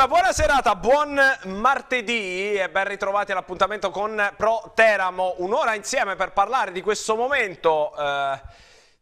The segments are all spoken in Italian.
Una buona serata, buon martedì e ben ritrovati all'appuntamento con Pro Teramo. Un'ora insieme per parlare di questo momento, eh,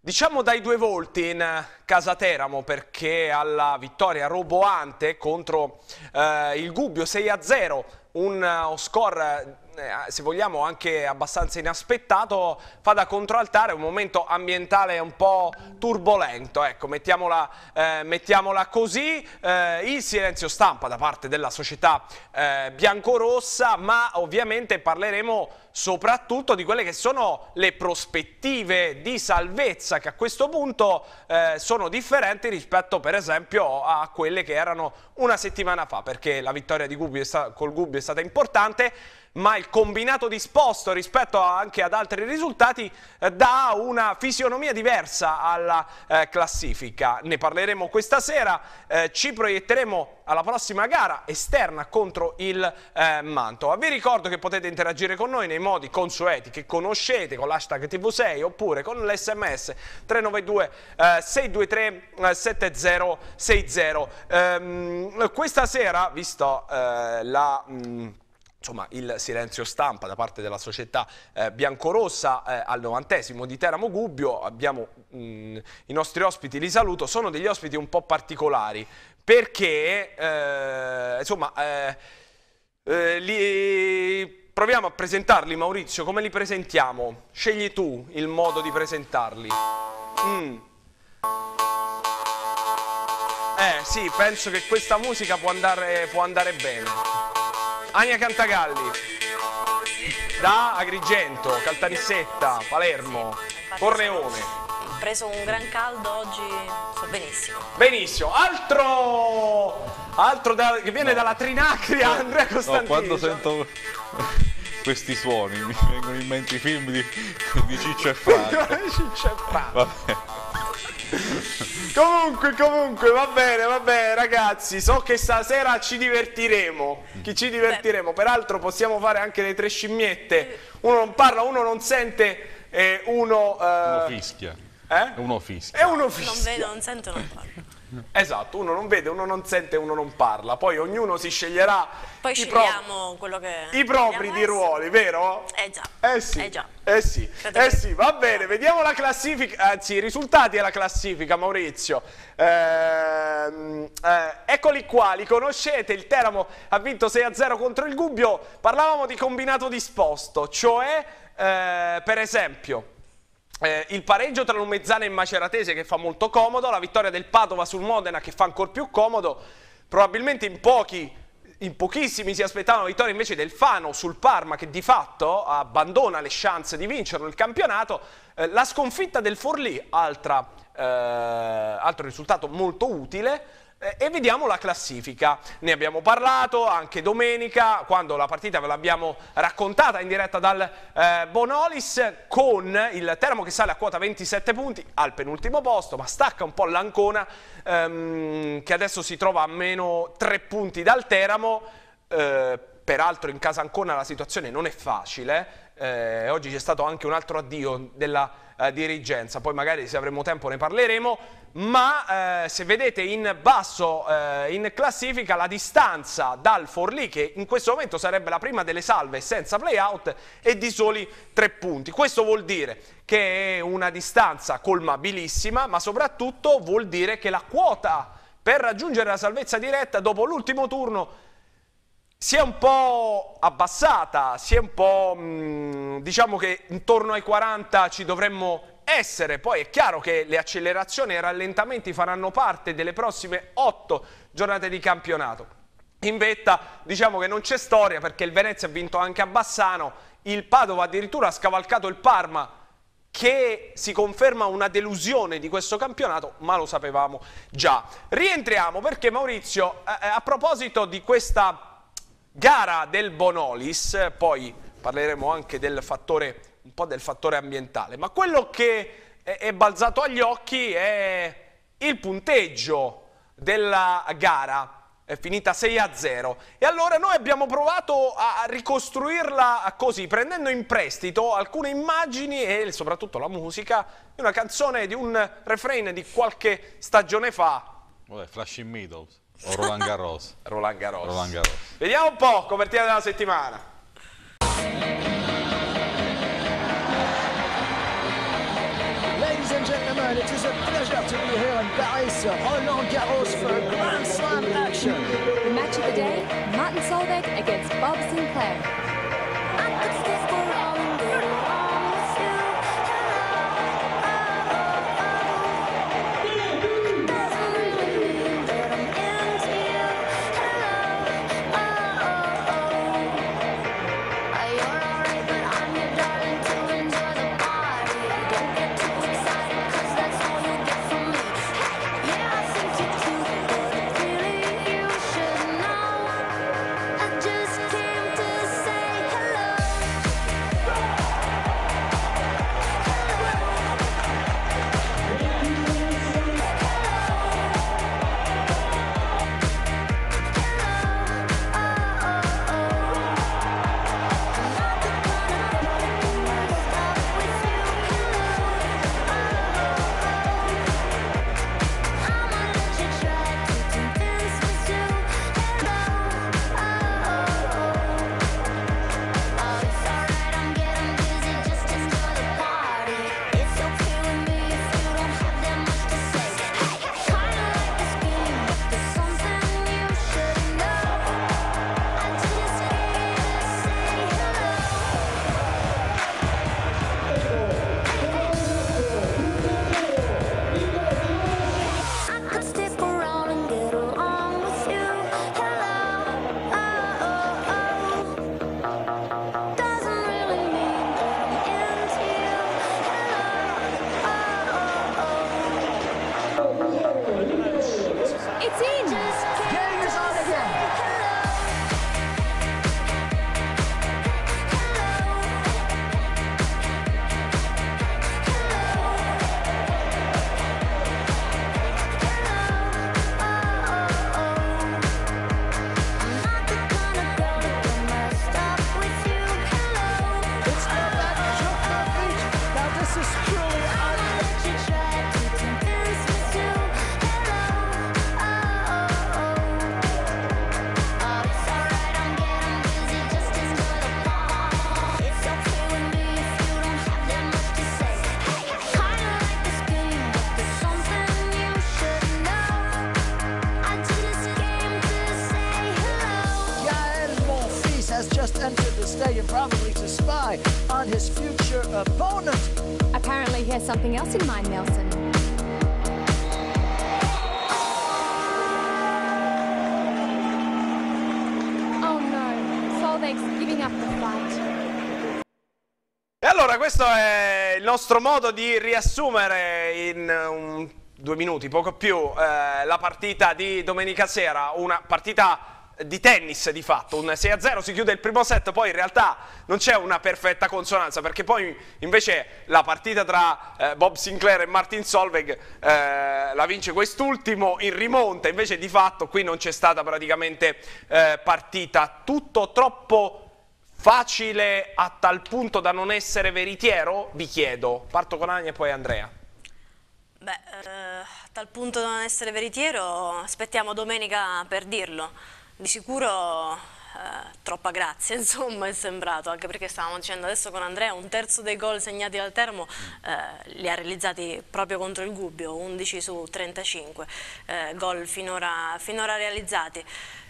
diciamo dai due volti in casa Teramo perché alla vittoria roboante contro eh, il Gubbio 6-0, un score eh, se vogliamo anche abbastanza inaspettato, fa da controaltare un momento ambientale un po' turbolento, ecco, mettiamola, eh, mettiamola così, eh, il silenzio stampa da parte della società eh, biancorossa, ma ovviamente parleremo soprattutto di quelle che sono le prospettive di salvezza che a questo punto eh, sono differenti rispetto per esempio a quelle che erano una settimana fa, perché la vittoria di Gubbio col Gubbio è stata importante, ma il combinato disposto rispetto anche ad altri risultati eh, dà una fisionomia diversa alla eh, classifica. Ne parleremo questa sera, eh, ci proietteremo alla prossima gara esterna contro il Mantova. Vi ricordo che potete interagire con noi nei modi consueti che conoscete con l'hashtag TV6 oppure con l'SMS 392 eh, 623 7060. Ehm, questa sera, visto la... Mh, insomma, il silenzio stampa da parte della società eh, biancorossa eh, al novantesimo di Teramo Gubbio. Abbiamo mh, mm, i nostri ospiti, li saluto, sono degli ospiti un po' particolari perché, eh, insomma, eh, eh, li proviamo a presentarli, Maurizio, come li presentiamo? Scegli tu il modo di presentarli. Mm. Eh sì, penso che questa musica può andare, può andare bene. Ania Cantagalli da Agrigento, Caltanissetta, Palermo, Corleone. Ho preso un gran caldo oggi, sto benissimo. Benissimo, altro, altro da, che viene no. dalla Trinacria, no. Andrea Costantino. No, quando sento questi suoni mi vengono in mente i film di, di Ciccio e Franco. Ciccio e Franco. Vabbè comunque, comunque, va bene, va bene, ragazzi. So che stasera ci divertiremo. Chi ci divertiremo? Peraltro possiamo fare anche le tre scimmiette. Uno non parla, uno non sente e uno... Eh... Uno fischia. Eh? Uno fischia. E uno fischia. Non vedo, non sento, non parlo. Esatto, uno non vede, uno non sente, uno non parla. Poi ognuno si sceglierà Poi i, pro quello che i propri di ruoli, vero? Eh già. Eh sì. Eh, già. eh sì. Eh sì, va bene, vediamo la classifica, anzi i risultati della classifica Maurizio. Eh, eh, eccoli qua, li conoscete, il Teramo ha vinto 6-0 contro il Gubbio. Parlavamo di combinato disposto, cioè eh, per esempio eh, il pareggio tra Lumezzana e Maceratese che fa molto comodo, la vittoria del Padova sul Modena che fa ancora più comodo, probabilmente in pochi, in pochissimi si aspettavano la vittoria invece del Fano sul Parma che di fatto abbandona le chance di vincere il campionato, eh, la sconfitta del Forlì, altra, eh, altro risultato molto utile, e vediamo la classifica. Ne abbiamo parlato anche domenica, quando la partita ve l'abbiamo raccontata in diretta dal eh, Bonolis, con il Teramo che sale a quota 27 punti al penultimo posto, ma stacca un po' l'Ancona, ehm, che adesso si trova a meno 3 punti dal Teramo. Eh, peraltro in casa Ancona la situazione non è facile, eh, oggi c'è stato anche un altro addio della eh, dirigenza, poi magari se avremo tempo ne parleremo, ma eh, se vedete in basso eh, in classifica la distanza dal Forlì, che in questo momento sarebbe la prima delle salve senza playout, è di soli tre punti. Questo vuol dire che è una distanza colmabilissima, ma soprattutto vuol dire che la quota per raggiungere la salvezza diretta dopo l'ultimo turno si è un po' abbassata, si è un po', mh, mm, diciamo che intorno ai 40 ci dovremmo essere, poi è chiaro che le accelerazioni e i rallentamenti faranno parte delle prossime 8 giornate di campionato. In vetta diciamo che non c'è storia perché il Venezia ha vinto anche a Bassano, il Padova addirittura ha scavalcato il Parma che si conferma una delusione di questo campionato, ma lo sapevamo già. Rientriamo perché Maurizio, eh, a proposito di questa Gara del Bonolis, poi parleremo anche del fattore, un po' del fattore ambientale, ma quello che è, balzato agli occhi è il punteggio della gara è finita 6 a 0 e allora noi abbiamo provato a ricostruirla così prendendo in prestito alcune immagini e soprattutto la musica di una canzone di un refrain di qualche stagione fa Vabbè, Flashing Meadows O Roland Garros. Roland Garros. Roland Garros. Vediamo un po', copertina della settimana. And it is a pleasure to be here in Paris, Roland Garros for a Grand Slam action. The match of the day, nostro modo di riassumere in un- due minuti, poco più, eh, la partita di domenica sera, una partita di tennis di fatto, un 6-0 si chiude il primo set, poi in realtà non c'è una perfetta consonanza perché poi invece la partita tra eh, Bob Sinclair e Martin Solveig eh, la vince quest'ultimo in rimonta, invece di fatto qui non c'è stata praticamente eh, partita, tutto troppo Facile a tal punto da non essere veritiero? Vi chiedo. Parto con Ania e poi Andrea. Beh, eh, a tal punto da non essere veritiero, aspettiamo domenica per dirlo. Di sicuro eh, troppa grazia, insomma, è sembrato, anche perché stavamo dicendo adesso con Andrea, un terzo dei gol segnati dal Termo eh, li ha realizzati proprio contro il Gubbio, 11 su 35 eh, gol finora, finora realizzati.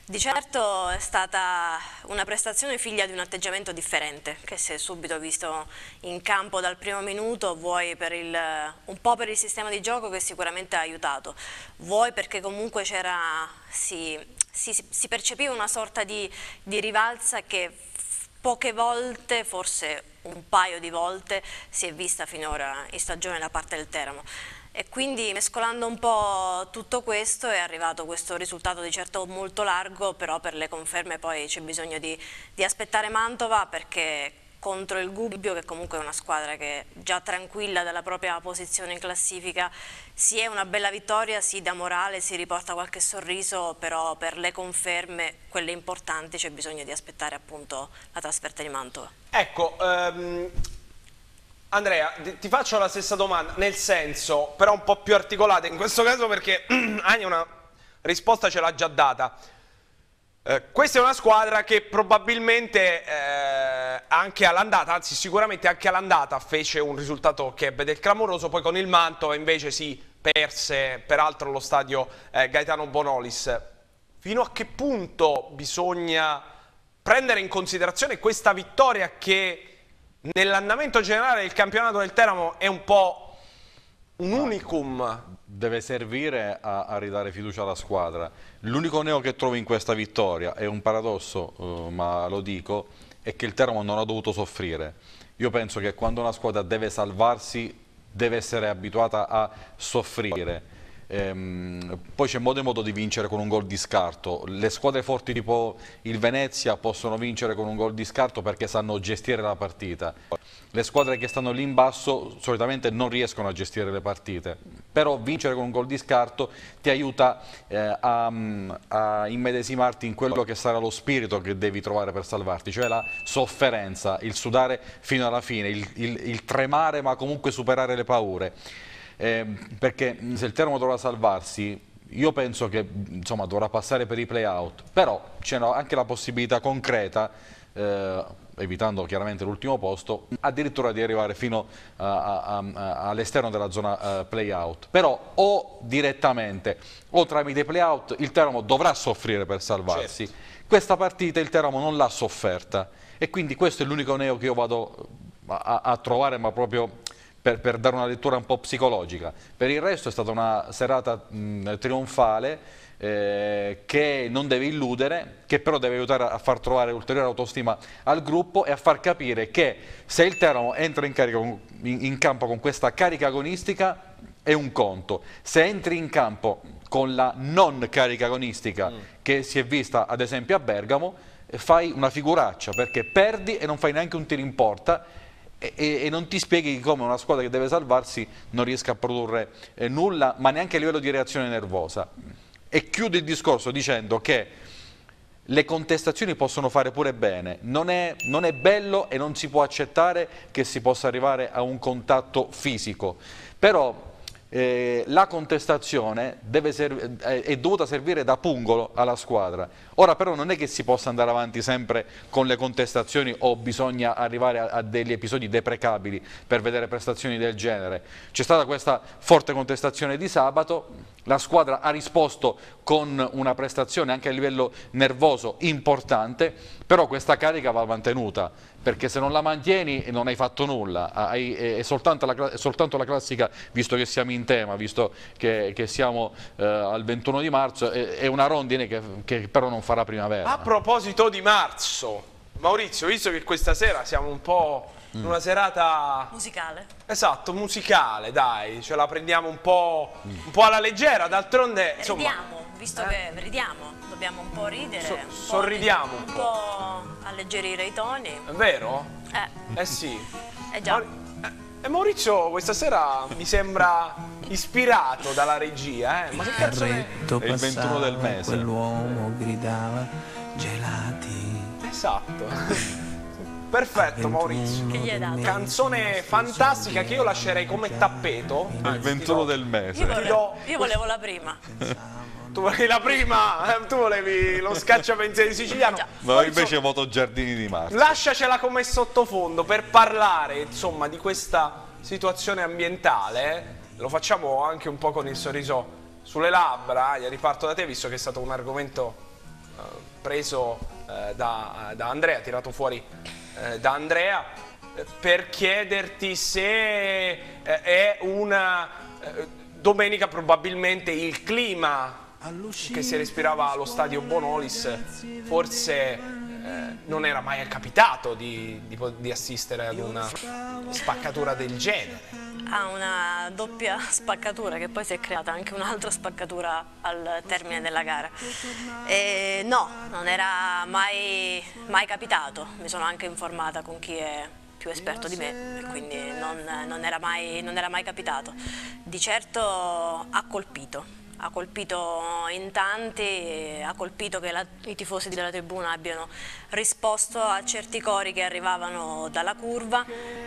Di certo è stata una prestazione figlia di un atteggiamento differente che si è subito visto in campo dal primo minuto, vuoi il, un po' per il sistema di gioco che sicuramente ha aiutato, vuoi perché comunque si, si- si percepiva una sorta di, di rivalsa che poche volte, forse un paio di volte, si è vista finora in stagione da parte del Teramo. E quindi mescolando un po' tutto questo è arrivato questo risultato di certo molto largo, però per le conferme poi c'è bisogno di, di aspettare Mantova perché contro il Gubbio, che comunque è una squadra che già tranquilla della propria posizione in classifica, sì è una bella vittoria, sì dà morale, si riporta qualche sorriso, però per le conferme, quelle importanti, c'è bisogno di aspettare appunto la trasferta di Mantova. Ecco, ehm, Andrea, ti faccio la stessa domanda, nel senso, però un po' più articolata, in questo caso perché Ania una, risposta ce l'ha già data. Eh, questa è una squadra che probabilmente eh, anche all'andata, anzi sicuramente anche all'andata fece un risultato che ebbe del clamoroso, poi con il Mantova invece si perse peraltro allo stadio eh, Gaetano Bonolis. Fino a che punto bisogna prendere in considerazione questa vittoria che nell'andamento generale del campionato del Teramo è un po' un unicum? Deve servire a, a ridare fiducia alla squadra. L'unico neo che trovo in questa vittoria, è un paradosso, eh, ma lo dico, è che il Teramo non ha dovuto soffrire. Io penso che quando una squadra deve salvarsi deve essere abituata a soffrire. Ehm, poi c'è modo e modo di vincere con un gol di scarto. Le squadre forti tipo il Venezia possono vincere con un gol di scarto perché sanno gestire la partita. Le squadre che stanno lì in basso solitamente non riescono a gestire le partite, però vincere con un gol di scarto ti aiuta eh, a, a immedesimarti in quello che sarà lo spirito che devi trovare per salvarti, cioè la sofferenza, il sudare fino alla fine, il, il- il tremare ma comunque superare le paure. Eh, perché se il Teramo dovrà salvarsi, io penso che insomma, dovrà passare per i play-out, però c'è anche la possibilità concreta, eh, evitando chiaramente l'ultimo posto, addirittura di arrivare fino all'esterno della zona eh, play-out. Però o direttamente o tramite i play-out il Teramo dovrà soffrire per salvarsi. Questa partita il Teramo non l'ha sofferta e quindi questo è l'unico neo che io vado a, a trovare, ma proprio per, per dare una lettura un po' psicologica. Per il resto è stata una serata mh, trionfale eh, che non deve illudere, che però deve aiutare a far trovare ulteriore autostima al gruppo e a far capire che se il Teramo entra in, carica in- in campo con questa carica agonistica è un conto. Se entri in campo con la non carica agonistica che si è vista ad esempio a Bergamo, fai una figuraccia perché perdi e non fai neanche un tiro in porta e, e- non ti spieghi come una squadra che deve salvarsi non riesca a produrre eh, nulla, ma neanche a livello di reazione nervosa. E chiudo il discorso dicendo che le contestazioni possono fare pure bene, non è, non è bello e non si può accettare che si possa arrivare a un contatto fisico, però eh, la contestazione è, è dovuta servire da pungolo alla squadra. Ora però non è che si possa andare avanti sempre con le contestazioni o bisogna arrivare a, a degli episodi deprecabili per vedere prestazioni del genere. C'è stata questa forte contestazione di sabato, la squadra ha risposto con una prestazione anche a livello nervoso importante, però questa carica va mantenuta, perché se non la mantieni non hai fatto nulla, hai- è, soltanto la, è soltanto la classica, visto che siamo in tema, visto che, che siamo eh, al 21 di marzo, è, è una rondine che, che però non farà primavera. A proposito di marzo, Maurizio, visto che questa sera siamo un po' in una serata Musicale. esatto, musicale, dai, ce la prendiamo un po', un po' alla leggera, d'altronde insomma, Ridiamo, visto che ridiamo, dobbiamo un po' ridere, So- un po' sorridiamo un un po' alleggerire i toni. è vero? Eh, Eh sì. eh già. Mauri- eh, E Maurizio questa sera mi sembra ispirato dalla regia, eh? Ma che cazzo è? Il 21 passava, del mese. Quell'uomo gridava gelati. Esatto. Perfetto Maurizio. Che gli hai dato? Canzone fantastica che io lascerei come tappeto. Il Anzi, 21 ti do- del Io mese. do- volevo, io volevo la prima. Tu volevi la prima, eh, tu volevi lo scacciapensieri siciliano. Ma Maurizio, invece voto Giardini di Marzo. Lasciacela come sottofondo per parlare, insomma, di questa situazione ambientale. Lo facciamo anche un po' con il sorriso sulle labbra. Io riparto da te, visto che è stato un argomento eh, preso eh, da, da Andrea, tirato fuori eh, da Andrea, eh, per chiederti se eh, è una domenica probabilmente il clima che si respirava allo stadio Bonolis forse non era mai capitato di, di di assistere ad una spaccatura del genere. Ha una doppia spaccatura che poi si è creata anche un'altra spaccatura al termine della gara. E no, non era mai, mai capitato, mi sono anche informata con chi è più esperto di me, quindi non, non era mai, non era mai capitato. Di certo ha colpito, ha colpito in tanti, ha colpito che la- i tifosi della tribuna abbiano risposto a certi cori che arrivavano dalla curva,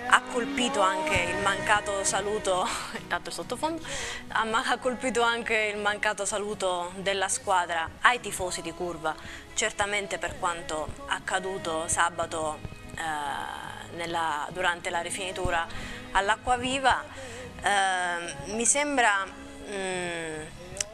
ha colpito anche il mancato saluto, intanto il sottofondo, ha, ma- ha colpito anche il mancato saluto della squadra ai tifosi di curva, certamente per quanto accaduto sabato eh, nella- durante la rifinitura all'acqua viva. Eh, mi sembra mm,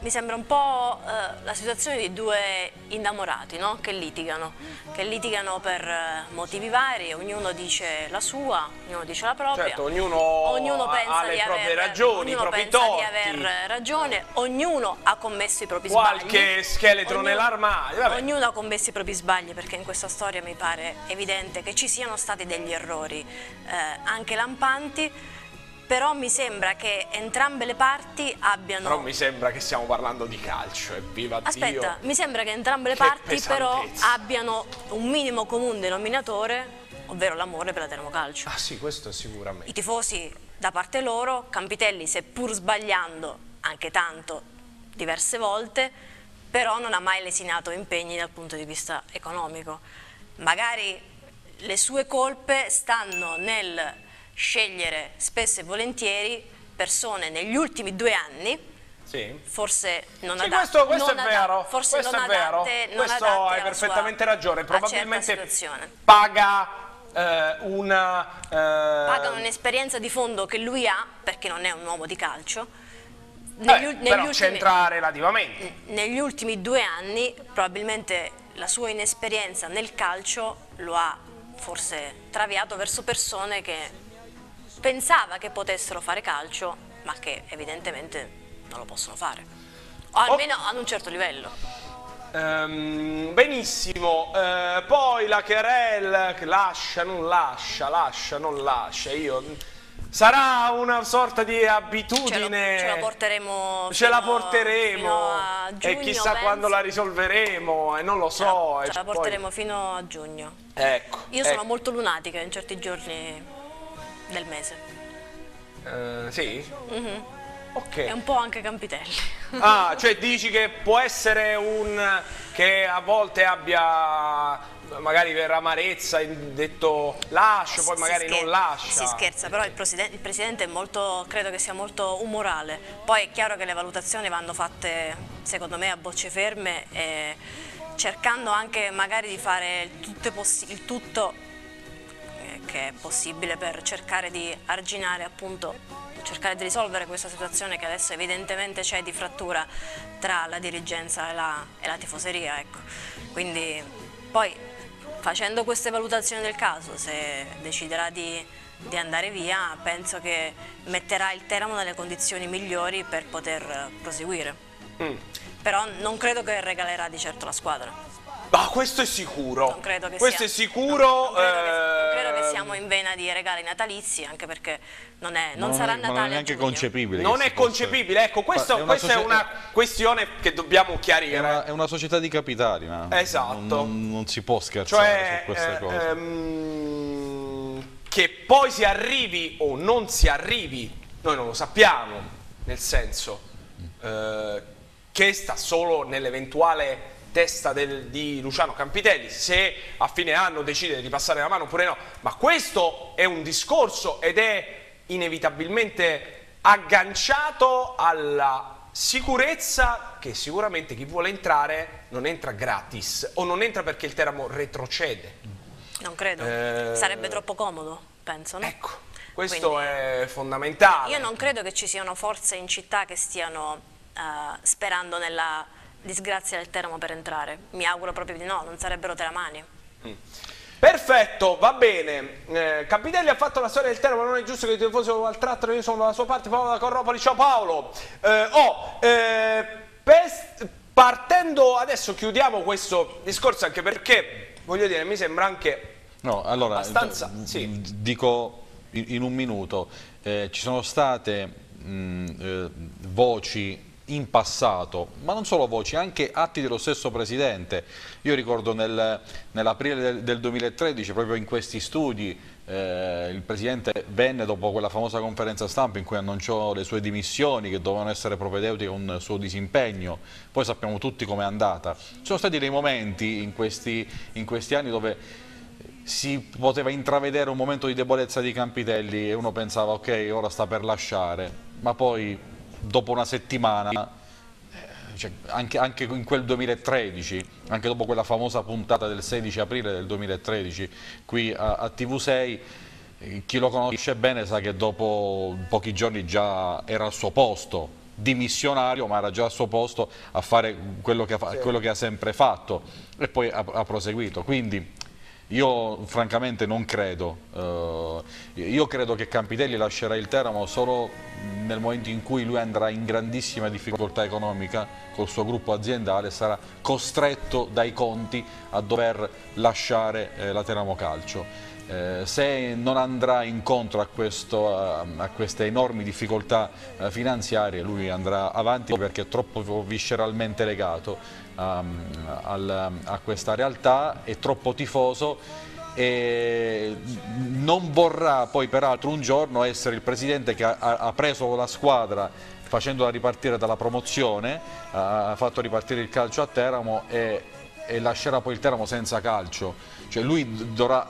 mi sembra un po' eh, la situazione di due innamorati no? che litigano, che litigano per eh, motivi vari, ognuno dice la sua, ognuno dice la propria. Certo, ognuno Ognuno ha- pensa ha le di proprie aver, ragioni, ognuno pensa di aver ragione, ognuno ha commesso i propri sbagli. Qualche scheletro nell'armadio. Ognuno ha commesso i propri sbagli perché in questa storia mi pare evidente che ci siano stati degli errori eh, anche lampanti, però mi sembra che entrambe le parti abbiano... Però mi sembra che stiamo parlando di calcio, e viva Aspetta, Dio. mi sembra che entrambe le Che parti però abbiano un minimo comune denominatore, ovvero l'amore per la termocalcio. Ah sì, questo sicuramente. I tifosi da parte loro, Campitelli seppur sbagliando anche tanto diverse volte, però non ha mai lesinato impegni dal punto di vista economico. Magari le sue colpe stanno nel scegliere spesso e volentieri persone negli ultimi due anni, Sì. forse non Sì, adatte, questo, questo non è vero, forse questo non è vero, adatte, non questo hai perfettamente sua- ragione, probabilmente paga eh, una... eh, pagano un'esperienza di fondo che lui ha, perché non è un uomo di calcio. Negli, eh, negli però c'entra relativamente. negli ultimi due anni, probabilmente la sua inesperienza nel calcio lo ha forse traviato verso persone che pensava che potessero fare calcio, ma che evidentemente non lo possono fare. O almeno ad un certo livello. Ehm, benissimo, eh, poi la che lascia, non lascia, lascia, non lascia, io... Sarà una sorta di Ce, lo- abitudine... ce la porteremo Ce la porteremo fino a e giugno, chissà penso. quando la risolveremo e non lo Ce la- so. ce e la poi- porteremo fino a giugno. Ecco. Io sono ecco. molto lunatica in certi giorni del mese. Eh, sì? Ok. E un po' anche Campitelli. Ah, cioè dici che può essere un che a volte abbia magari per amarezza detto lascio, poi magari scher- non lascia. Si scherza, però il presidente, il presidente è molto, credo che sia molto umorale. Poi è chiaro che le valutazioni vanno fatte, secondo me, a bocce ferme, e cercando anche magari di fare il tutto, possi- il tutto che è possibile per cercare di arginare appunto cercare di risolvere questa situazione che adesso evidentemente c'è di frattura tra la dirigenza e la, e la tifoseria ecco. quindi poi facendo queste valutazioni del caso se deciderà di, di andare via penso che metterà il Teramo nelle condizioni migliori per poter proseguire Mm. però non credo che regalerà di certo la squadra Ma questo è sicuro. non credo che questo sia- è sicuro. non, non credo che, non credo che siamo in vena di regali natalizi, anche perché non, è, non Ma sarà è, ma Natale non è neanche giugno. concepibile. Non è concepibile, ecco, questo- Ma questa è socie- una questione che dobbiamo è chiarire. una, è una società di capitali, ma Esatto. non, non- non si può scherzare Cioè, su queste eh, cose. ehm, che poi si arrivi o non si arrivi, noi non lo sappiamo, nel senso eh, che sta solo nell'eventuale testa del- di Luciano Campitelli, se a fine anno decide di passare la mano oppure no, ma questo è un discorso ed è inevitabilmente agganciato alla sicurezza che sicuramente chi vuole entrare non entra gratis o non entra perché il Teramo retrocede. Non credo. Eh, Sarebbe troppo comodo, penso. No? Ecco, questo Quindi- è fondamentale. Io non credo che ci siano forze in città che stiano eh, sperando nella disgrazia del Teramo per entrare. Mi auguro proprio di no, non sarebbero teramani. Perfetto, va bene. Eh, Capitelli ha fatto la storia del Teramo, non è giusto che i tifosi al trattano, io sono dalla sua parte, Paolo da Corropoli, ciao Paolo. Eh, oh, eh, partendo, adesso chiudiamo questo discorso anche perché, voglio dire, mi sembra anche... No, allora, abbastanza, sì. dico in, in un minuto, eh, ci sono state mh, eh, voci in passato, ma non solo voci, anche atti dello stesso Presidente. Io ricordo nel- nell'aprile del, del 2013, proprio in questi studi, eh, il Presidente venne dopo quella famosa conferenza stampa in cui annunciò le sue dimissioni che dovevano essere propedeutiche a un suo disimpegno, poi sappiamo tutti com'è andata. Ci sono stati dei momenti in questi, in questi anni dove si poteva intravedere un momento di debolezza di Campitelli e uno pensava ok ora sta per lasciare, ma poi dopo una settimana cioè, anche, anche in quel 2013, anche dopo quella famosa puntata del 16 aprile del 2013 qui a, a TV6, eh, chi lo conosce bene sa che dopo pochi giorni già era al suo posto, dimissionario ma era già al suo posto a fare quello che ha, quello che ha sempre fatto e poi ha, ha proseguito. Quindi io francamente non credo, eh, io credo che Campitelli lascerà il Teramo solo nel momento in cui lui andrà in grandissima difficoltà economica col suo gruppo aziendale, sarà costretto dai conti a dover lasciare eh, la Teramo Calcio. Eh, se non andrà incontro a, questo, a, a queste enormi difficoltà eh, finanziarie lui andrà avanti perché è troppo visceralmente legato um, al- a questa realtà, è troppo tifoso e non vorrà poi peraltro un giorno essere il presidente che ha, ha- preso la squadra facendola ripartire dalla promozione, ha fatto ripartire il calcio a Teramo e, e lascerà poi il Teramo senza calcio. Cioè lui dovrà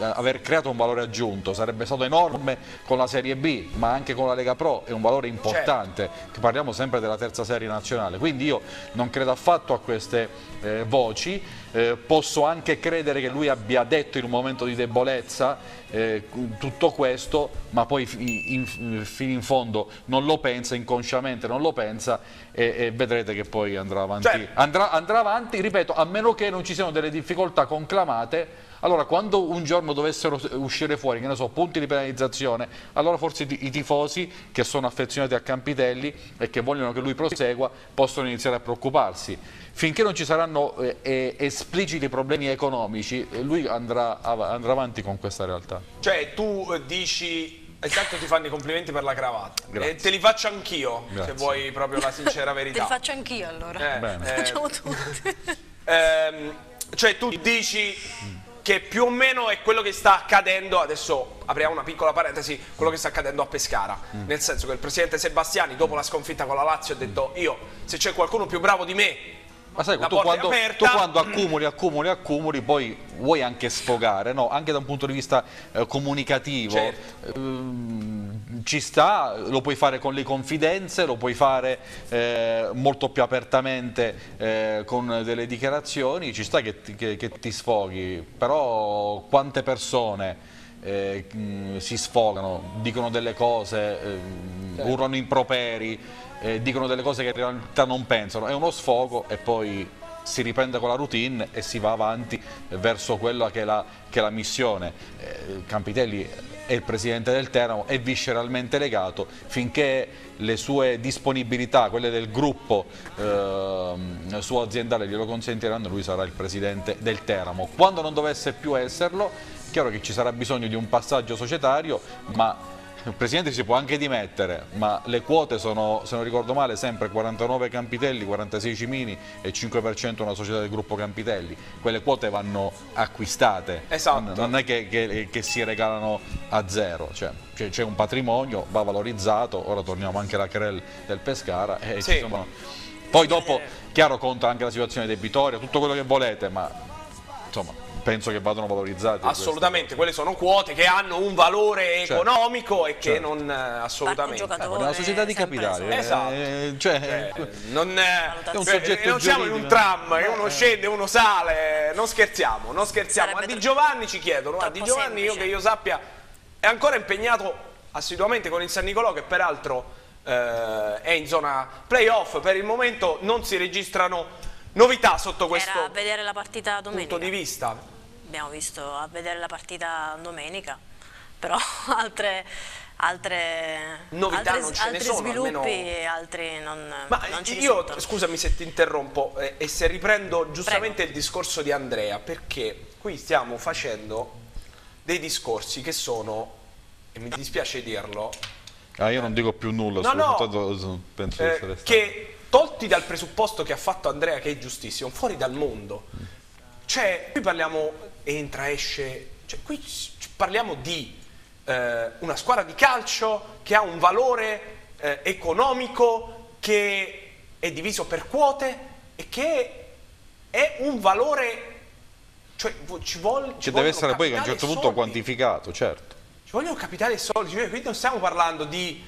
aver creato un valore aggiunto, sarebbe stato enorme con la Serie B, ma anche con la Lega Pro è un valore importante, che parliamo sempre della terza serie nazionale, quindi io non credo affatto a queste eh, voci, eh, posso anche credere che lui abbia detto in un momento di debolezza eh, tutto questo, ma poi fi- in- fino in fondo non lo pensa, inconsciamente non lo pensa e, e vedrete che poi andrà avanti. Cioè- andrà, andrà avanti, ripeto, a meno che non ci siano delle difficoltà conclamate allora, quando un giorno dovessero uscire fuori, che ne so, punti di penalizzazione, allora forse i tifosi che sono affezionati a Campitelli e che vogliono che lui prosegua possono iniziare a preoccuparsi. Finché non ci saranno eh, eh, espliciti problemi economici, eh, lui andrà, av- andrà avanti con questa realtà. Cioè, tu eh, dici. Esatto, ti fanno i complimenti per la cravatta. Grazie. E te li faccio anch'io, se vuoi proprio la sincera Te verità. li faccio anch'io allora. Eh, Bene. eh, Facciamo tutti. ehm, cioè, tu dici che più o meno è quello che sta accadendo, adesso apriamo una piccola parentesi, quello che sta accadendo a Pescara. Nel senso che il presidente Sebastiani, dopo la sconfitta con la Lazio, ha detto: Io, se c'è qualcuno più bravo di me, Ma sai, tu quando, tu quando accumuli, accumuli, accumuli, poi vuoi anche sfogare, no? anche da un punto di vista eh, comunicativo. Certo. Ehm, ci sta, lo puoi fare con le confidenze, lo puoi fare eh, molto più apertamente eh, con delle dichiarazioni, ci sta che ti, che- che ti sfoghi, però quante persone eh, si sfogano, dicono delle cose, ehm, Certo. urlano improperi, eh, dicono delle cose che in realtà non pensano, è uno sfogo e poi si riprende con la routine e si va avanti verso quella che è la, che è la missione. Eh, Campitelli è il presidente del Teramo, è visceralmente legato, finché le sue disponibilità, quelle del gruppo ehm, suo aziendale glielo consentiranno, lui sarà il presidente del Teramo. Quando non dovesse più esserlo, chiaro che ci sarà bisogno di un passaggio societario, ma il presidente si può anche dimettere, ma le quote sono, se non ricordo male, sempre 49 Campitelli, 46 Cimini e 5% una società del gruppo Campitelli. Quelle quote vanno acquistate, Esatto. non, è che, che- che si regalano a zero, cioè, c'è, un patrimonio, va valorizzato, ora torniamo anche alla querel del Pescara. E Sì. ci sono- Poi dopo, chiaro, conta anche la situazione debitoria, tutto quello che volete, ma insomma, penso che vadano valorizzati. assolutamente, quelle sono quote che hanno un valore Certo. economico e che Certo. non eh, assolutamente. Eh, una società di capitali, eh, Esatto. cioè, Eh, non, eh, È un eh, soggetto non siamo in un tram che uno scende, uno sale, non scherziamo, non scherziamo. Sarebbe A Di Giovanni ci chiedono, a Di Giovanni io semplice. che io sappia è ancora impegnato assiduamente con il San Nicolò che peraltro eh, è in zona playoff, per il momento non si registrano novità sotto questo Era vedere la partita domenica. punto di vista. Abbiamo visto a vedere la partita domenica, però altre, altre, Novità altre- non ce ne altri sono, sviluppi, almeno- altri non, Ma non ci io, risultano. scusami se ti interrompo, eh, e se riprendo giustamente il discorso di Andrea, perché qui stiamo facendo dei discorsi che sono, e mi dispiace dirlo, Ah, io non dico più nulla, No, no. soprattutto penso di eh, essere stato. che tolti dal presupposto che ha fatto Andrea, che è giustissimo, fuori dal mondo, cioè qui parliamo, entra, esce, cioè qui parliamo di eh, una squadra di calcio che ha un valore eh, economico che è diviso per quote e che è un valore, cioè ci, vuole, ci Ci deve essere poi a un certo punto soldi. quantificato, certo. Ci vogliono capitali e soldi, cioè, quindi non stiamo parlando di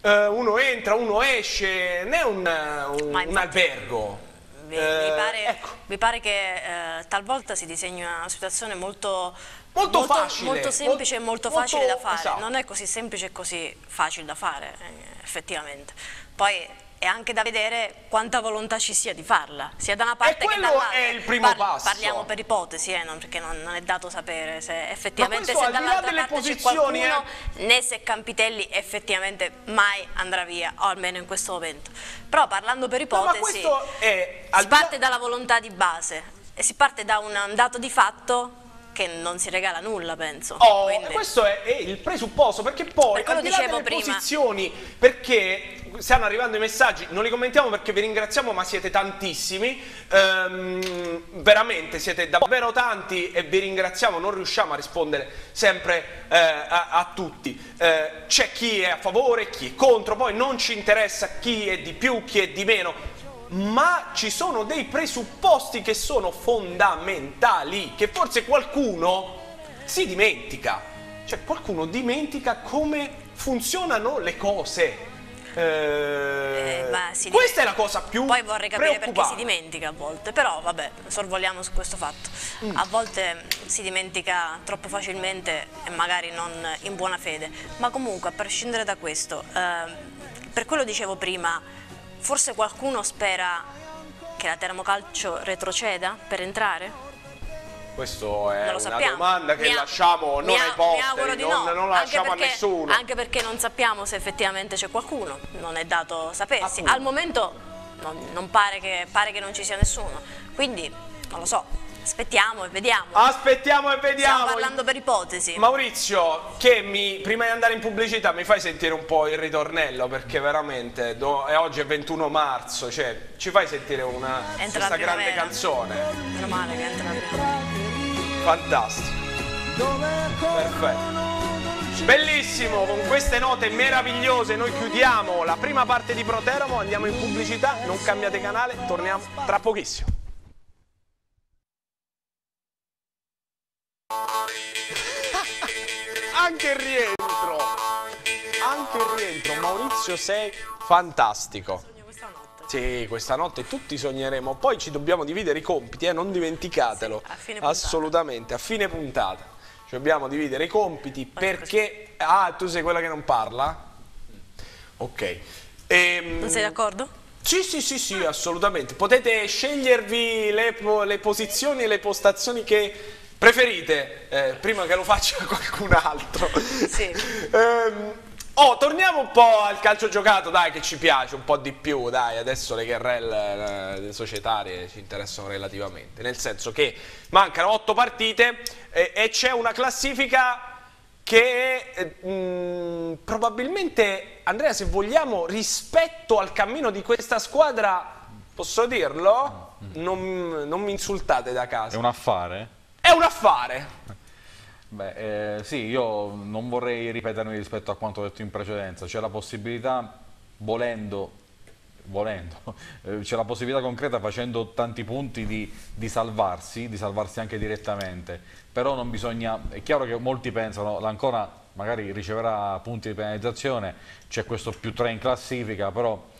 eh, uno entra, uno esce, non è un, un- un infatti- albergo. Mi, Eh, mi pare, ecco. mi pare che eh, talvolta si disegna una situazione molto, Molto facile, molto semplice e molto- molto facile da molto- fare. esatto. Non è così semplice e così facile da fare, eh, effettivamente. Poi è anche da vedere quanta volontà ci sia di farla, sia da una parte che dall'altra. è il primo passo. Parliamo per ipotesi, eh, non- perché non, non è dato sapere se effettivamente questo se dall'altra parte posizioni, qualcuno, eh. né se Campitelli effettivamente mai andrà via, o almeno in questo momento. Però parlando per No, ipotesi, questo è si parte dalla volontà di base e si parte da un dato di fatto che non si regala nulla, penso. Oh, Quindi- questo è, è il presupposto, perché poi Per al di là dicevo delle prima. posizioni, perché stanno arrivando i messaggi, non li commentiamo perché vi ringraziamo, ma siete tantissimi, ehm, veramente siete davvero tanti e vi ringraziamo, non riusciamo a rispondere sempre eh, a, a tutti. Eh, c'è chi è a favore, chi è contro, poi non ci interessa chi è di più, chi è di meno, ma ci sono dei presupposti che sono fondamentali, che forse qualcuno si dimentica. Cioè qualcuno dimentica come funzionano le cose. Eh, Eh, questa è la cosa più Poi vorrei capire perché si dimentica a volte, però vabbè, sorvoliamo su questo fatto. Mm. A volte si dimentica troppo facilmente e magari non in buona fede, ma comunque a prescindere da questo, ehm, per quello dicevo prima, forse qualcuno spera che la Termocalcio retroceda per entrare? Questa è una sappiamo. domanda che Mi lasciamo non ai posteri, non, no, non la lasciamo perché- a nessuno. Anche perché non sappiamo se effettivamente c'è qualcuno, non è dato sapersi. Appunto. Al momento non, non pare, che, pare che non ci sia nessuno, quindi non lo so, aspettiamo e vediamo. Aspettiamo e Stiamo vediamo. parlando per ipotesi. Maurizio, che mi, prima di andare in pubblicità mi fai sentire un po' il ritornello perché veramente do- e oggi è 21 marzo, cioè ci fai sentire una, Entra questa grande primavera. canzone. Meno male che entra la prima. Fantastico. Perfetto. Bellissimo, con queste note meravigliose noi chiudiamo la prima parte di Proteramo, andiamo in pubblicità, non cambiate canale, torniamo tra pochissimo. Anche il rientro, anche il rientro, Maurizio sei fantastico. Sì, questa notte tutti sogneremo, poi ci dobbiamo dividere i compiti, eh, non dimenticatelo. Sì, a fine puntata. Assolutamente, a fine puntata. Ci dobbiamo dividere i compiti perché... Ah, tu sei quella che non parla? Ok. Ehm, Non sei d'accordo? Sì, sì, sì, sì, assolutamente. Potete scegliervi le, le posizioni e le postazioni che preferite, eh, prima che lo faccia qualcun altro. Sì. Ehm, oh, torniamo un po' al calcio giocato, dai, che ci piace un po' di più, dai, adesso le guerrelle eh, societarie ci interessano relativamente, nel senso che mancano otto partite eh, e c'è una classifica che eh, mh, probabilmente, Andrea, se vogliamo, rispetto al cammino di questa squadra, posso dirlo? Non, non mi insultate da È casa. un affare? È un affare. Beh, eh, sì, io non vorrei ripetermi rispetto a quanto detto in precedenza, c'è la possibilità, volendo, volendo, eh, c'è la possibilità concreta facendo tanti punti di, di salvarsi, di salvarsi anche direttamente, però non bisogna, è chiaro che molti pensano, l'Ancona magari riceverà punti di penalizzazione, c'è questo più 3 in classifica, però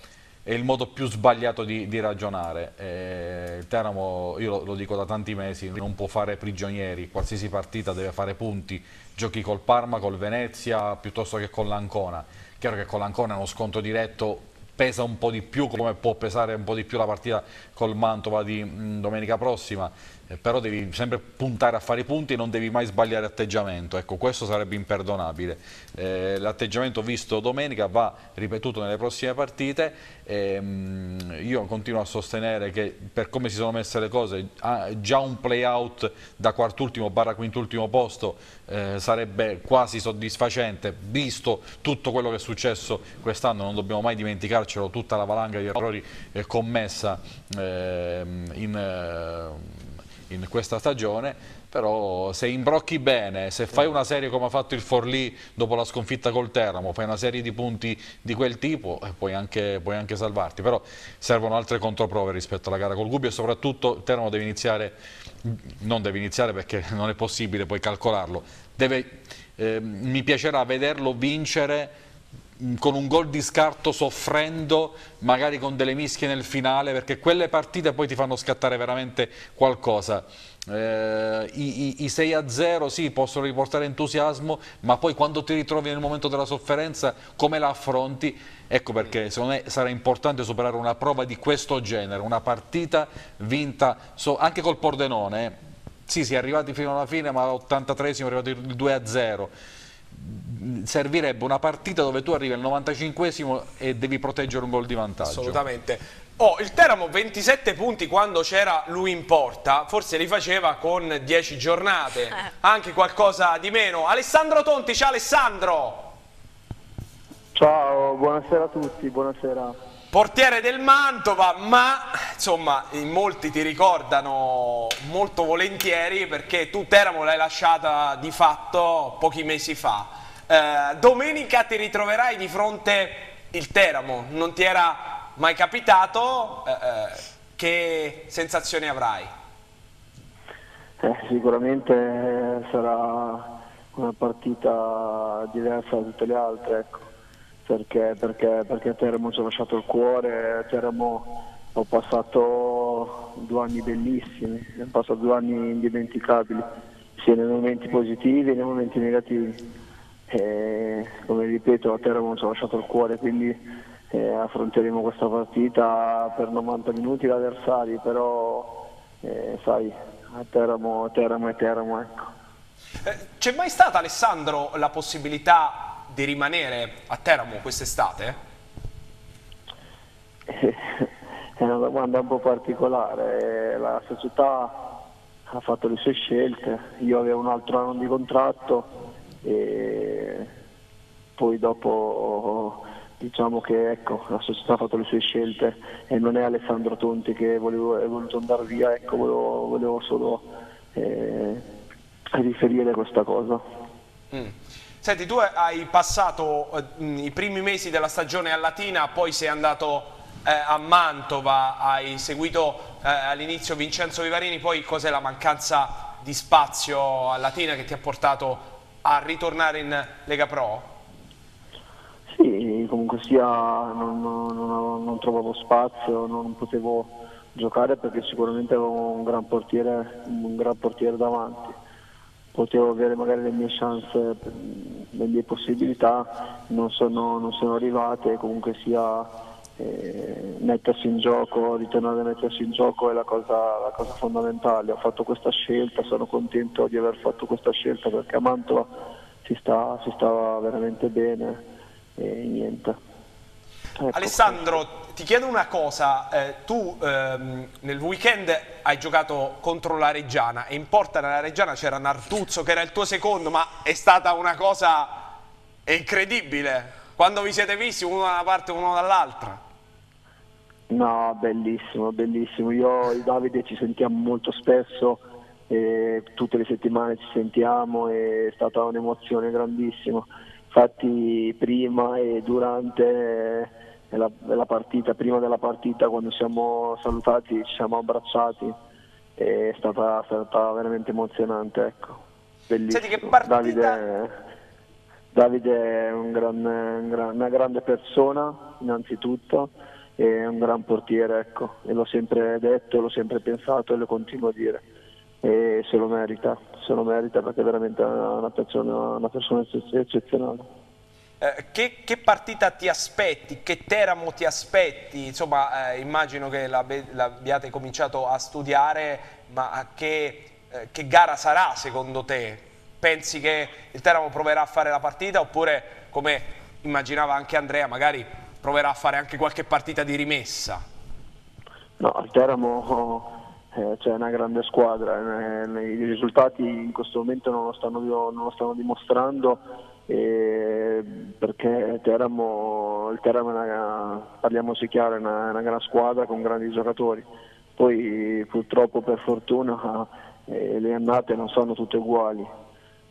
è il modo più sbagliato di, di ragionare. Eh, il Teramo, io lo, lo dico da tanti mesi, non può fare prigionieri, qualsiasi partita deve fare punti, giochi col Parma, col Venezia, piuttosto che con l'Ancona. Chiaro che con l'Ancona è uno sconto diretto, pesa un po' di più, come può pesare un po' di più la partita col Mantova di mh, domenica prossima, però devi sempre puntare a fare i punti e non devi mai sbagliare atteggiamento, ecco questo sarebbe imperdonabile. Eh, l'atteggiamento visto domenica va ripetuto nelle prossime partite, e, mh, io continuo a sostenere che per come si sono messe le cose ah, già un play out da quartultimo barra quintultimo posto eh, sarebbe quasi soddisfacente, visto tutto quello che è successo quest'anno, non dobbiamo mai dimenticarcelo, tutta la valanga di errori eh, commessa ehm, in, eh, in questa stagione, Però se imbrocchi bene, se fai una serie come ha fatto il Forlì dopo la sconfitta col Teramo, fai una serie di punti di quel tipo, eh, puoi, anche, puoi anche salvarti. Però servono altre controprove rispetto alla gara col Gubbio e soprattutto il Teramo deve iniziare, non deve iniziare perché non è possibile poi calcolarlo, deve, eh, mi piacerà vederlo vincere con un gol di scarto soffrendo, magari con delle mischie nel finale, perché quelle partite poi ti fanno scattare veramente qualcosa. Eh, i, i- i 6 a 0 sì, possono riportare entusiasmo, ma poi quando ti ritrovi nel momento della sofferenza, come la affronti? Ecco perché secondo me sarà importante superare una prova di questo genere, una partita vinta so- anche col Pordenone. eh. Sì, si è arrivati fino alla fine, ma all'83esimo è arrivato il 2 a 0 servirebbe una partita dove tu arrivi al 95esimo e devi proteggere un gol di vantaggio. Assolutamente. Oh, il Teramo 27 punti quando c'era lui in porta, forse li faceva con 10 giornate, anche qualcosa di meno. Alessandro Tonti, ciao Alessandro! Ciao, buonasera a tutti, buonasera. Portiere del Mantova, ma insomma in molti ti ricordano molto volentieri perché tu Teramo l'hai lasciata di fatto pochi mesi fa. Eh, domenica ti ritroverai di fronte il Teramo, non ti era mai capitato, eh, eh, che sensazioni avrai? Eh, sicuramente sarà una partita diversa da tutte le altre, ecco. Perché, perché, perché a Teramo ci ho lasciato il cuore, a Teramo ho passato due anni bellissimi, ho passato due anni indimenticabili, sia nei momenti positivi che nei momenti negativi. E, come ripeto, a Teramo ci ho lasciato il cuore, quindi eh, affronteremo questa partita per 90 minuti l'avversari, però eh, sai, a Teramo, Teramo e Teramo, ecco. Eh, C'è mai stata Alessandro la possibilità di rimanere a Teramo quest'estate? È una domanda un po' particolare, la società ha fatto le sue scelte, io avevo un altro anno di contratto e poi dopo diciamo che ecco, la società ha fatto le sue scelte e non è Alessandro Tonti che volevo, è voluto andare via, ecco, volevo, volevo solo eh, riferire questa cosa. Mm. Senti, tu hai passato eh, mh, i primi mesi della stagione a Latina, poi sei andato eh, a Mantova, hai seguito eh, all'inizio Vincenzo Vivarini, poi cos'è la mancanza di spazio a Latina che ti ha portato a ritornare in Lega Pro? Sì, comunque sia non- non- non trovavo spazio, non potevo giocare perché sicuramente avevo un gran portiere, un gran portiere davanti. Potevo avere magari le mie chance, le mie possibilità, non sono, non sono arrivate, comunque sia eh, mettersi in gioco, ritornare a mettersi in gioco è la cosa, la cosa fondamentale. Ho fatto questa scelta, sono contento di aver fatto questa scelta perché a Mantova si, sta, si stava veramente bene e niente. Ecco. Alessandro, ti chiedo una cosa, eh, tu ehm, nel weekend hai giocato contro la Reggiana e in porta nella Reggiana c'era Nartuzzo che era il tuo secondo, ma è stata una cosa incredibile. Quando vi siete visti uno da una parte e uno dall'altra? No, bellissimo, bellissimo. Io e Davide ci sentiamo molto spesso, e tutte le settimane ci sentiamo, è stata un'emozione grandissima. Infatti prima e durante eh, la, la partita, prima della partita, quando siamo salutati, ci siamo abbracciati, è stata, stata veramente emozionante. Ecco. Bellissimo. Senti, che partita- Davide, Davide è un gran- un gran- una grande persona, innanzitutto, e un gran portiere, ecco. E l'ho sempre detto, l'ho sempre pensato e lo continuo a dire. E se lo merita, se lo merita perché è veramente una persona, una persona ecce- eccezionale. Eh, che, che partita ti aspetti? Che Teramo ti aspetti? Insomma, eh, immagino che l'abbiate cominciato a studiare, ma che, eh, che gara sarà secondo te? Pensi che il Teramo proverà a fare la partita oppure, come immaginava anche Andrea, magari proverà a fare anche qualche partita di rimessa? No, al Teramo eh, c'è una grande squadra, eh, i risultati in questo momento non lo stanno, non lo stanno dimostrando perché Teramo, il Teramo è una, parliamoci chiaro, è una, una gran squadra con grandi giocatori. Poi purtroppo per fortuna e le annate non sono tutte uguali,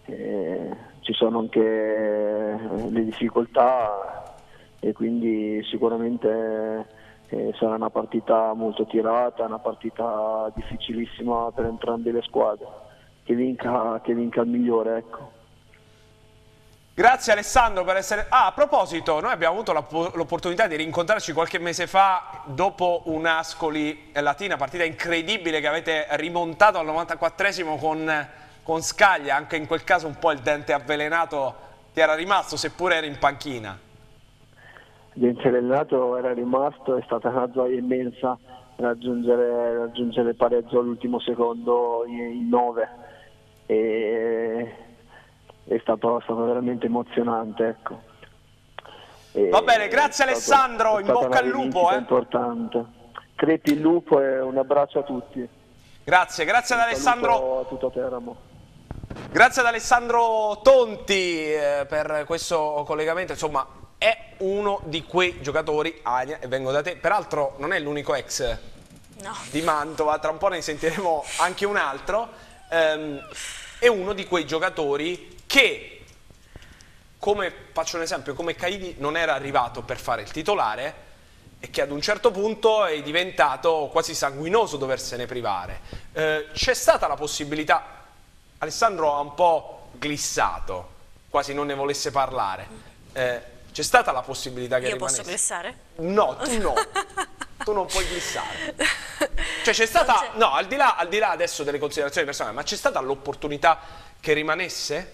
Eh, ci sono anche le difficoltà e quindi sicuramente eh, sarà una partita molto tirata, una partita difficilissima per entrambe le squadre, che vinca, che vinca il migliore. Ecco. Grazie Alessandro per essere... Ah, a proposito, noi abbiamo avuto l'opportunità di rincontrarci qualche mese fa dopo un Ascoli Latina, partita incredibile che avete rimontato al 94esimo con, con Scaglia, anche in quel caso un po' il dente avvelenato ti era rimasto, seppure eri in panchina. Dente Renato era rimasto, è stata una gioia immensa raggiungere, raggiungere il pareggio all'ultimo secondo in, in nove. E, è, stato, è stato veramente emozionante. Ecco. E- Va bene, grazie è stato- Alessandro, è in bocca al lupo, rivincita eh. importante. Crepi il lupo e un abbraccio a tutti. Grazie, grazie ad Alessandro. a tutto Teramo. Grazie ad Alessandro Tonti eh, per questo collegamento, insomma è uno di quei giocatori, Ania, e vengo da te, peraltro non è l'unico ex No. di Mantova, tra un po' ne sentiremo anche un altro, ehm, è uno di quei giocatori che, come faccio un esempio, come Caidi non era arrivato per fare il titolare e che ad un certo punto è diventato quasi sanguinoso doversene privare. Eh, c'è stata la possibilità, Alessandro ha un po' glissato, quasi non ne volesse parlare, Eh, c'è stata la possibilità che Io posso rimanesse? glissare? No, tu no. tu non puoi glissare. Cioè c'è stata, no, al di, là, al di là adesso delle considerazioni personali, ma c'è stata l'opportunità che rimanesse?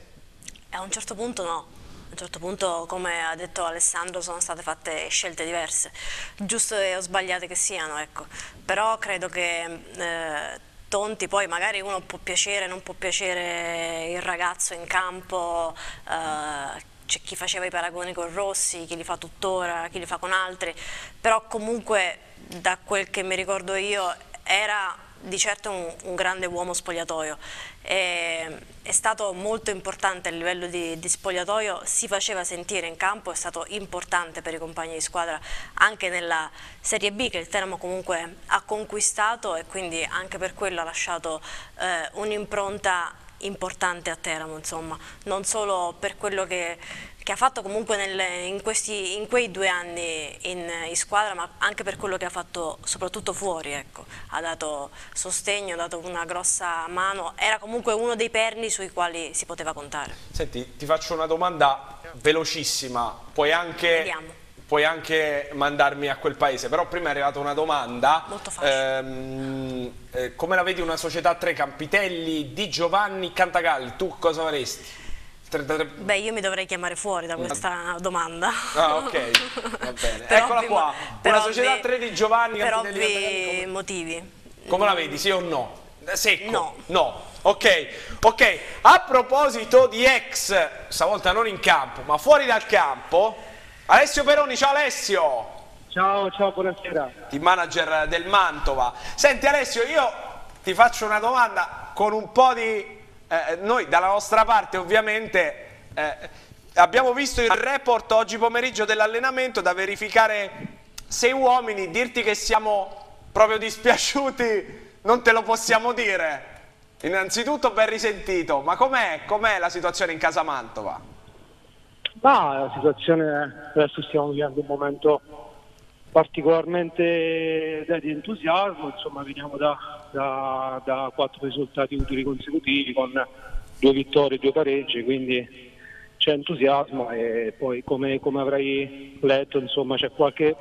A un certo punto no. A un certo punto, come ha detto Alessandro, sono state fatte scelte diverse, giuste o sbagliate che siano, ecco. Però credo che eh, Tonti, poi magari uno può piacere, non può piacere il ragazzo in campo, eh, c'è chi faceva i paragoni con Rossi, chi li fa tuttora, chi li fa con altri, però comunque da quel che mi ricordo io era di certo un, un grande uomo spogliatoio. E, è stato molto importante a livello di, di spogliatoio, si faceva sentire in campo, è stato importante per i compagni di squadra anche nella Serie B che il Teramo comunque ha conquistato e quindi anche per quello ha lasciato eh, un'impronta importante a Teramo, insomma, non solo per quello che, che ha fatto comunque nel- in, questi- in quei due anni in, in squadra, ma anche per quello che ha fatto soprattutto fuori, ecco. ha dato sostegno, ha dato una grossa mano, era comunque uno dei perni sui quali si poteva contare. Senti, ti faccio una domanda velocissima, puoi anche, puoi anche mandarmi a quel paese, però prima è arrivata una domanda. Molto facile. Ehm, eh, come la vedi una società a tre Campitelli, Di Giovanni, Cantagalli, tu cosa faresti? 33 Beh, io mi dovrei chiamare fuori da questa domanda. Ah, ok, va bene. Eccola ovvi- qua, per una società a ovvi- tre di Giovanni Per ovvi come- motivi. Come la vedi, sì o no? Eh, Secco? No. No. Ok, ok. A proposito di ex, stavolta non in campo, ma fuori dal campo, Alessio Peroni, ciao Alessio! Ciao, ciao, buonasera. Team manager del Mantova. Senti Alessio, io ti faccio una domanda con un po' di... eh, noi dalla nostra parte ovviamente eh, abbiamo visto il report oggi pomeriggio dell'allenamento da verificare sei uomini, dirti che siamo proprio dispiaciuti non te lo possiamo dire. Innanzitutto ben risentito, ma com'è, com'è la situazione in casa Mantova? Ma la situazione, adesso stiamo vivendo un momento particolarmente da- di entusiasmo, insomma veniamo da, da- da quattro risultati utili consecutivi con due vittorie e due pareggi, quindi c'è entusiasmo e poi come, come avrai letto insomma c'è qualche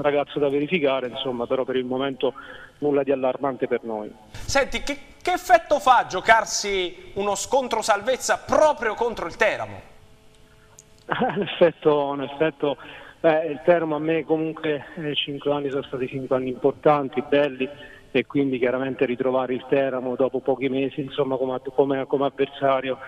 ragazzo da verificare, insomma, però per il momento nulla di allarmante per noi. Senti, che, che effetto fa giocarsi uno scontro salvezza proprio contro il Teramo? In effetto, in effetto beh, il Termo a me comunque eh, cinque anni sono stati cinque anni importanti, belli e quindi chiaramente ritrovare il Teramo dopo pochi mesi insomma, come, come- come avversario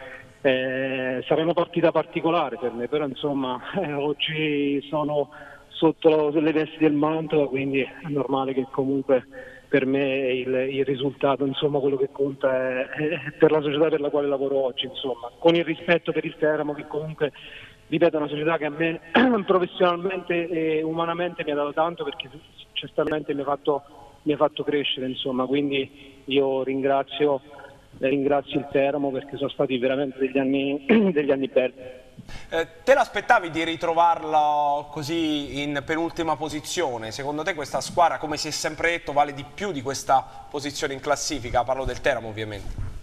eh, sarà una partita particolare per me, però insomma eh, oggi sono sotto le vesti del Mantova, quindi è normale che comunque per me il, il risultato, insomma, quello che conta è, è per la società per la quale lavoro oggi, insomma, con il rispetto per il Teramo che comunque ripeto, è una società che a me professionalmente e umanamente mi ha dato tanto perché certamente mi ha fatto, mi ha fatto crescere, insomma, quindi io ringrazio ringrazio il Teramo perché sono stati veramente degli anni, degli anni belli. Eh, te l'aspettavi di ritrovarlo così in penultima posizione? Secondo te questa squadra, come si è sempre detto, vale di più di questa posizione in classifica? Parlo del Teramo ovviamente.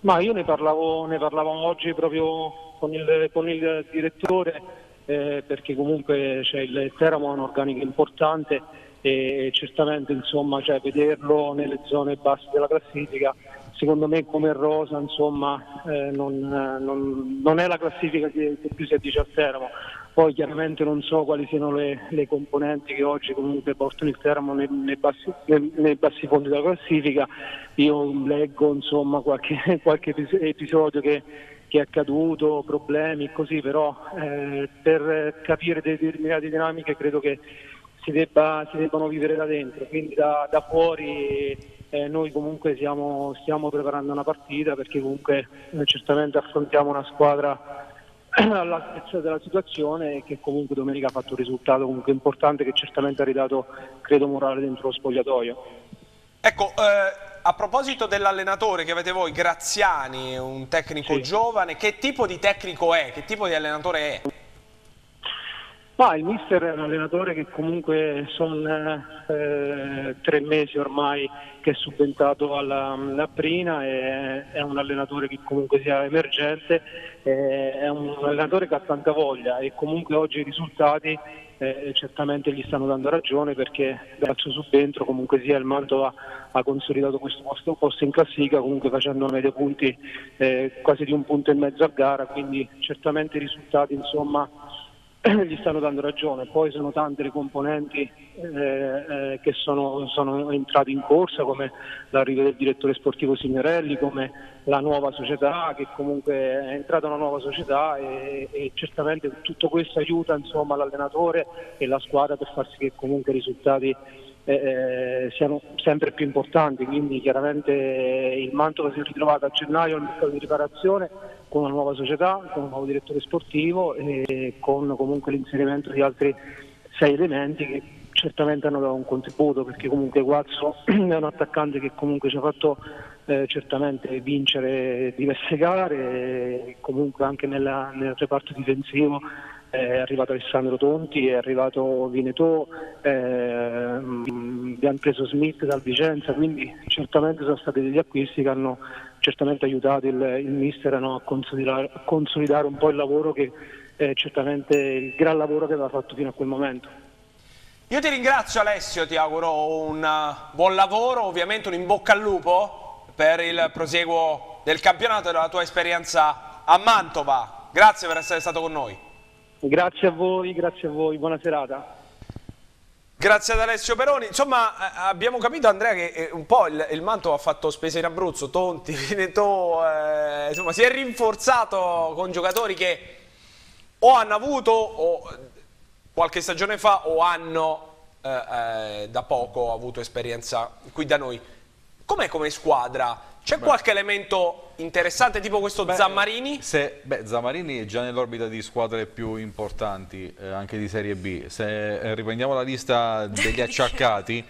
Ma io ne parlavo, ne parlavo oggi proprio con il, con il direttore eh, perché comunque cioè, il Teramo ha un organico importante e certamente insomma, cioè, vederlo nelle zone basse della classifica secondo me come rosa insomma, eh, non, non- non è la classifica che, che più si addice al Teramo. Poi chiaramente non so quali siano le, le componenti che oggi comunque portano il Teramo nei, nei bassi, nei- nei bassi fondi della classifica. Io leggo insomma qualche, qualche epis- episodio che, che è accaduto, problemi così, però eh, per capire determinate dinamiche credo che si, debba, si debbano vivere da dentro, quindi da, da fuori eh, noi comunque siamo, stiamo preparando una partita perché comunque eh, certamente affrontiamo una squadra all'altezza della situazione e che comunque domenica ha fatto un risultato comunque importante che certamente ha ridato credo morale dentro lo spogliatoio. Ecco, eh, a proposito dell'allenatore che avete voi, Graziani, un tecnico Sì. giovane, che tipo di tecnico è? Che tipo di allenatore è? Ma il mister è un allenatore che comunque sono eh, tre mesi ormai che è subentrato alla, alla Prina, e è un allenatore che comunque sia emergente, eh, è un allenatore che ha tanta voglia e comunque oggi i risultati eh, certamente gli stanno dando ragione perché dal suo subentro comunque sia il Mantova ha consolidato questo posto, posto in classifica comunque facendo una media punti eh, quasi di un punto e mezzo a gara, quindi certamente i risultati insomma gli stanno dando ragione, poi sono tante le componenti eh, eh, che sono, sono entrate in corsa come l'arrivo del direttore sportivo Signorelli, come la nuova società che comunque è entrata una nuova società e, e certamente tutto questo aiuta insomma, l'allenatore e la squadra per far sì che comunque i risultati eh, eh, siano sempre più importanti, quindi chiaramente il Mantova si è ritrovato a gennaio al mercato di riparazione con una nuova società, con un nuovo direttore sportivo e con comunque l'inserimento di altri sei elementi che certamente hanno dato un contributo perché comunque Guazzo è un attaccante che comunque ci ha fatto eh, certamente vincere diverse gare e comunque anche nella- nel reparto difensivo è arrivato Alessandro Tonti, è arrivato Vinetò, ehm, abbiamo preso Smith dal Vicenza, quindi certamente sono stati degli acquisti che hanno certamente aiutato il, il mister no, a, consolidare, a consolidare un po' il lavoro che eh, certamente il gran lavoro che aveva fatto fino a quel momento. Io ti ringrazio Alessio, ti auguro un eh, buon lavoro, ovviamente un in bocca al lupo per il proseguo del campionato e della tua esperienza a Mantova. Grazie per essere stato con noi. Grazie a voi, grazie a voi, buona serata. Grazie ad Alessio Peroni. Insomma, eh, abbiamo capito Andrea che eh, un po' il, il Mantova ha fatto spese in Abruzzo, Tonti, Veneto, eh, insomma si è rinforzato con giocatori che o hanno avuto o qualche stagione fa o hanno eh, eh, da poco avuto esperienza qui da noi. Com'è come squadra? C'è qualche elemento interessante tipo questo Beh, Zammarini? Se, beh, Zamarini è già nell'orbita di squadre più importanti, eh, anche di Serie B. Se eh, riprendiamo la lista degli acciaccati,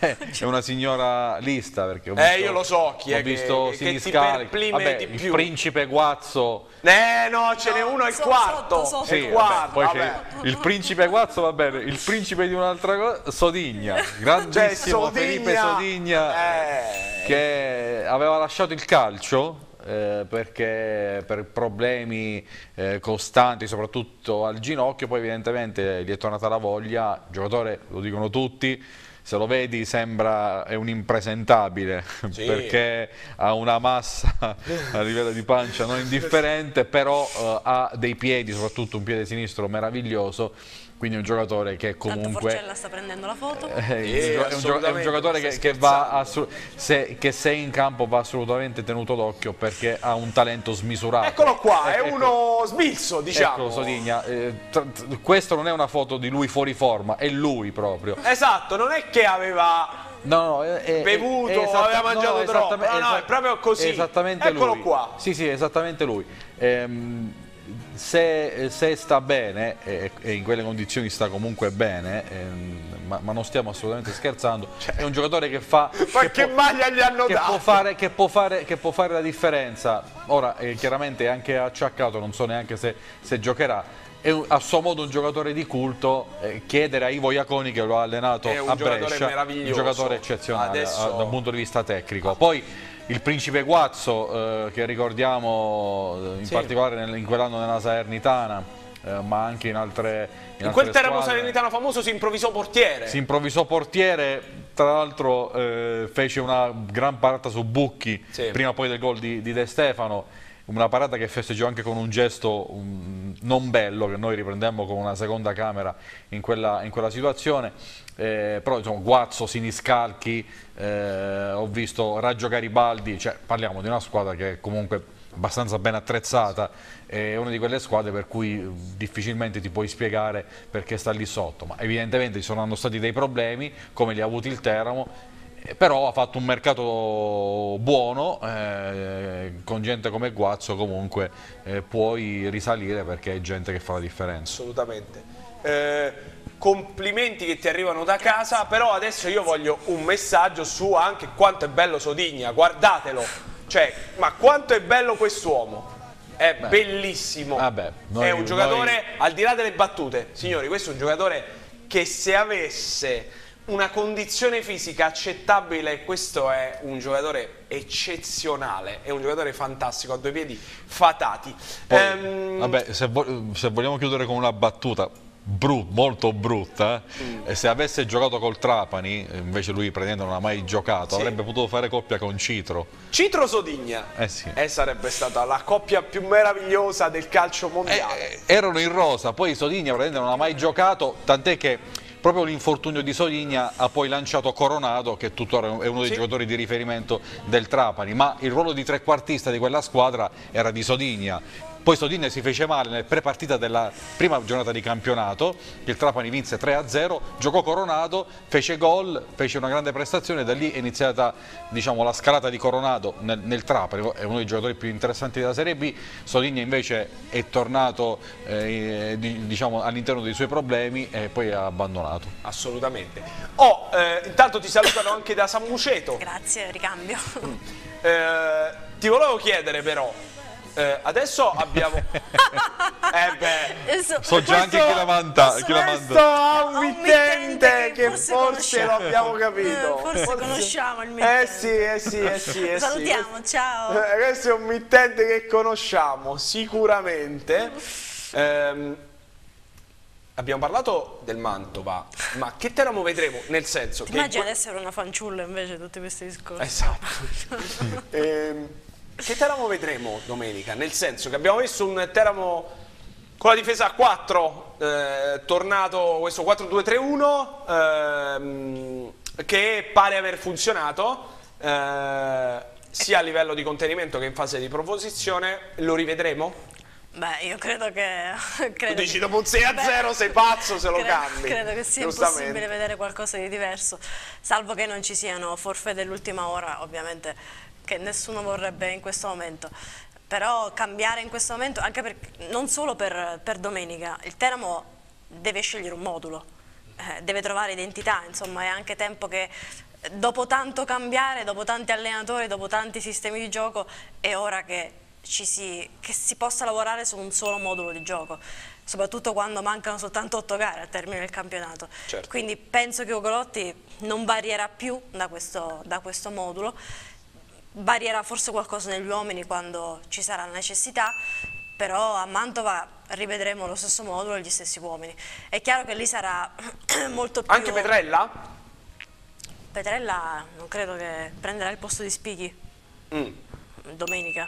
eh, è una signora lista. Perché ho Eh, visto- io lo so chi ho è che- visto che ti Siniscali, perplime vabbè, di il più. principe Guazzo. Eh no, ce n'è uno il so- quarto. sotto, sotto. È Sì, il vabbè, quarto, poi vabbè. c'è il principe Guazzo, va bene, il principe di un'altra cosa, Sodigna, grandissimo Cioè, Felipe Sodigna, Eh. che aveva lasciato il calcio eh, perché per problemi eh, costanti, soprattutto al ginocchio, poi evidentemente gli è tornata la voglia, giocatore, lo dicono tutti, se lo vedi sembra è un impresentabile Sì. perché ha una massa a livello di pancia non indifferente, però eh, ha dei piedi, soprattutto un piede sinistro meraviglioso, quindi è un giocatore che Tanto comunque... Forcella sta prendendo la foto. Eh, Sì, è, un è è giocatore che, che va se, che se è in campo va assolutamente tenuto d'occhio perché ha un talento smisurato. Eccolo qua, è Ecco- uno sbilzo, diciamo. Eccolo Sodigna, eh, questo non è una foto di lui fuori forma, è lui proprio. Esatto, non è che aveva No, no, è, è- Bevuto, è esatta- aveva mangiato no, troppo. No, no, è proprio così. Esattamente Eccolo lui. qua. Sì, sì, esattamente lui. Ehm, se, se sta bene, e, e in quelle condizioni sta comunque bene, ehm, ma, ma non stiamo assolutamente scherzando, è un giocatore che fa... Ma che può- maglia gli hanno che dato? può, fare, che, può fare, che può fare la differenza. Ora, eh, chiaramente è anche acciaccato, non so neanche se, se giocherà. È a suo modo un giocatore di culto. eh, chiedere a Ivo Iaconi, che lo ha allenato È un a giocatore Brescia, meraviglioso. un giocatore eccezionale Adesso- a- da un punto di vista tecnico. Poi il principe Guazzo, eh, che ricordiamo eh, in Sì. particolare nel- in quell'anno nella Salernitana, eh, ma anche in altre. In altre quel Teramo. Salernitano famoso si improvvisò portiere. Si improvvisò portiere, tra l'altro eh, fece una gran parata su Bucchi, Sì. prima poi del gol di, di De Stefano, una parata che festeggiò anche con un gesto non bello che noi riprendemmo con una seconda camera in quella, in quella situazione, Eh, però insomma Guazzo, Siniscalchi, eh, ho visto Raggio Garibaldi, cioè, parliamo di una squadra che è comunque abbastanza ben attrezzata, è una di quelle squadre per cui difficilmente ti puoi spiegare perché sta lì sotto, ma evidentemente ci sono stati dei problemi come li ha avuti il Teramo, però ha fatto un mercato buono, eh, con gente come Guazzo comunque eh, puoi risalire perché è gente che fa la differenza. Assolutamente. Eh, complimenti che ti arrivano da casa, però adesso io voglio un messaggio su anche quanto è bello Sodigna, guardatelo. Cioè, ma quanto è bello quest'uomo. È bellissimo. Vabbè, noi- è un giocatore, noi- al di là delle battute, signori, questo è un giocatore che se avesse una condizione fisica accettabile, questo è un giocatore eccezionale, è un giocatore fantastico, ha due piedi fatati. Poi, Ehm, vabbè, se, vo- se vogliamo chiudere con una battuta bru- molto brutta, Mm. eh, se avesse giocato col Trapani, eh, invece lui praticamente non ha mai giocato, Sì. avrebbe potuto fare coppia con Citro. Citro Sodigna. Eh sì. E sarebbe stata la coppia più meravigliosa del calcio mondiale. Eh, erano in rosa, poi Sodigna praticamente non ha mai giocato, tant'è che proprio l'infortunio di Sodigna ha poi lanciato Coronato, che tuttora è uno dei Sì. giocatori di riferimento del Trapani, ma il ruolo di trequartista di quella squadra era di Sodigna. Poi Sodigna si fece male nel pre-partita della prima giornata di campionato, il Trapani vinse 3-0, giocò Coronato, fece gol, fece una grande prestazione, da lì è iniziata diciamo, la scalata di Coronato nel, nel Trapani, è uno dei giocatori più interessanti della Serie B, Sodigna invece è tornato eh, di- diciamo, all'interno dei suoi problemi e poi ha abbandonato. Assolutamente. Oh, eh, intanto ti salutano anche da San Muceto. Grazie, ricambio. Eh, ti volevo chiedere però, eh, adesso abbiamo... eh beh... Adesso- So già anche chi la manda. Chi la Questo manda. un Ha un mittente che forse, forse lo abbiamo capito. Eh, forse conosciamo il Eh mittente. sì, eh sì, eh sì. eh sì. Salutiamo, ciao. Eh, questo è un mittente che conosciamo sicuramente. Ehm, abbiamo parlato del Mantova, ma che Teramo vedremo? Nel senso che... Immagina di essere una fanciulla invece tutti questi discorsi. Esatto. Ehm, che Teramo vedremo domenica? Nel senso che abbiamo visto un Teramo con la difesa a 4, eh, tornato questo 4-2-3-1, ehm, che pare aver funzionato. eh, sia a livello di contenimento che in fase di proposizione, lo rivedremo? Beh, io credo che... Tu credo dici che- dopo un 6 a 0 Beh, sei pazzo se lo credo- cambi. Credo che sia impossibile vedere qualcosa di diverso, salvo che non ci siano forfè dell'ultima ora, ovviamente, che nessuno vorrebbe in questo momento. Però cambiare in questo momento, anche per, non solo per, per domenica, il Teramo deve scegliere un modulo, eh, deve trovare identità, insomma è anche tempo che dopo tanto cambiare, dopo tanti allenatori, dopo tanti sistemi di gioco, è ora che ci si, che si possa lavorare su un solo modulo di gioco, soprattutto quando mancano soltanto otto gare al termine del campionato. Certo. Quindi penso che Ugolotti non varierà più da questo, da questo modulo, varierà forse qualcosa negli uomini quando ci sarà la necessità, però a Mantova rivedremo lo stesso modulo e gli stessi uomini. È chiaro che lì sarà molto più... Anche Petrella? Petrella non credo che prenderà il posto di Spighi Mm. domenica.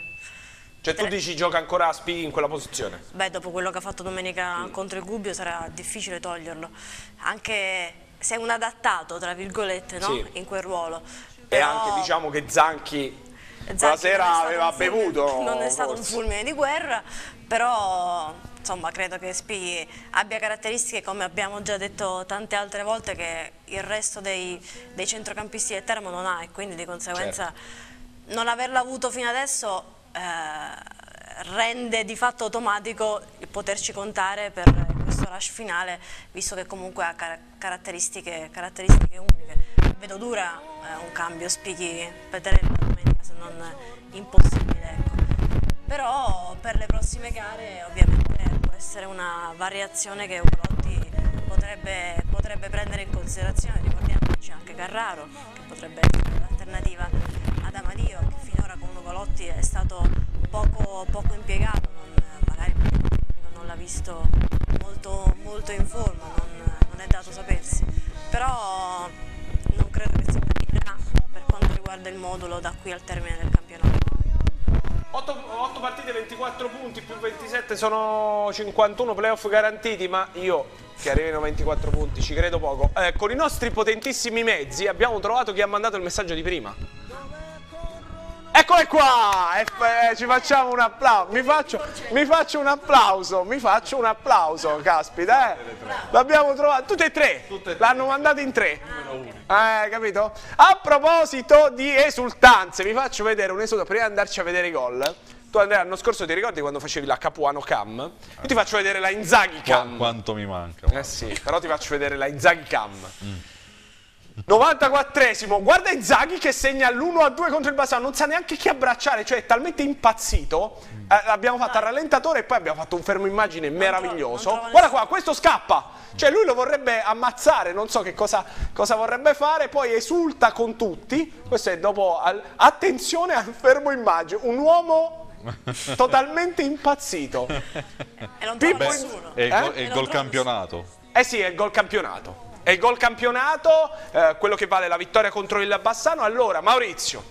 Cioè tu Petre- dici gioca ancora a Spighi in quella posizione? Beh, dopo quello che ha fatto Mm. domenica contro il Gubbio sarà difficile toglierlo, anche se è un adattato, tra virgolette, no? Sì. in quel ruolo. E Però anche diciamo che Zanchi, è sera aveva un bevuto. Non è stato un forse. fulmine di guerra, però insomma credo che Spighi abbia caratteristiche, come abbiamo già detto tante altre volte, che il resto dei, dei centrocampisti del Teramo non ha e quindi di conseguenza Certo. non averla avuto fino adesso eh, rende di fatto automatico il poterci contare per questo rush finale, visto che comunque ha car- caratteristiche, caratteristiche uniche. Vedo dura eh, un cambio Spichi Petrelli domenica, se non impossibile. Ecco. Però per le prossime gare ovviamente può essere una variazione che Ugolotti potrebbe, potrebbe prendere in considerazione. Ricordiamo che c'è anche Carraro, che potrebbe essere l'alternativa ad Amadio, che finora con Ugolotti è stato poco, poco impiegato, non- magari non l'ha visto molto, molto in forma, non, non è dato sapersi. Però non credo che si capirà per quanto riguarda il modulo da qui al termine del campionato. 8, partite, 24 punti più 27 sono 51 playoff garantiti, ma io che arrivino a 24 punti ci credo poco. Eh, con i nostri potentissimi mezzi abbiamo trovato chi ha mandato il messaggio di prima. Eccole qua! E eh, ci facciamo un applauso. Mi faccio, mi faccio un applauso, mi faccio un applauso, caspita, eh. L'abbiamo trovato, tutte e tre. L'hanno mandato in tre. Eh, capito? A proposito di esultanze, vi faccio vedere un'esultanza. Prima di andarci a vedere i gol. Tu Andrea, l'anno scorso ti ricordi quando facevi la Capuano Cam? Io ti faccio vedere la Inzaghi Cam. quanto mi manca. Eh sì, però ti faccio vedere la Inzaghi Cam. 94esimo, guarda Inzaghi che segna l'1-2 contro il Bassano, non sa neanche chi abbracciare, cioè è talmente impazzito. Eh, l'abbiamo fatto al rallentatore e poi abbiamo fatto un fermo immagine meraviglioso. non trova Guarda qua, questo scappa. Cioè lui lo vorrebbe ammazzare, non so che cosa, cosa vorrebbe fare, poi esulta con tutti. Questo è dopo al- attenzione al fermo immagine, un uomo totalmente impazzito. E non Pippo- nessuno. È il, Eh? gol- è il gol campionato. Eh sì, è il gol campionato. È il gol campionato, eh, quello che vale la vittoria contro il Bassano. Allora, Maurizio,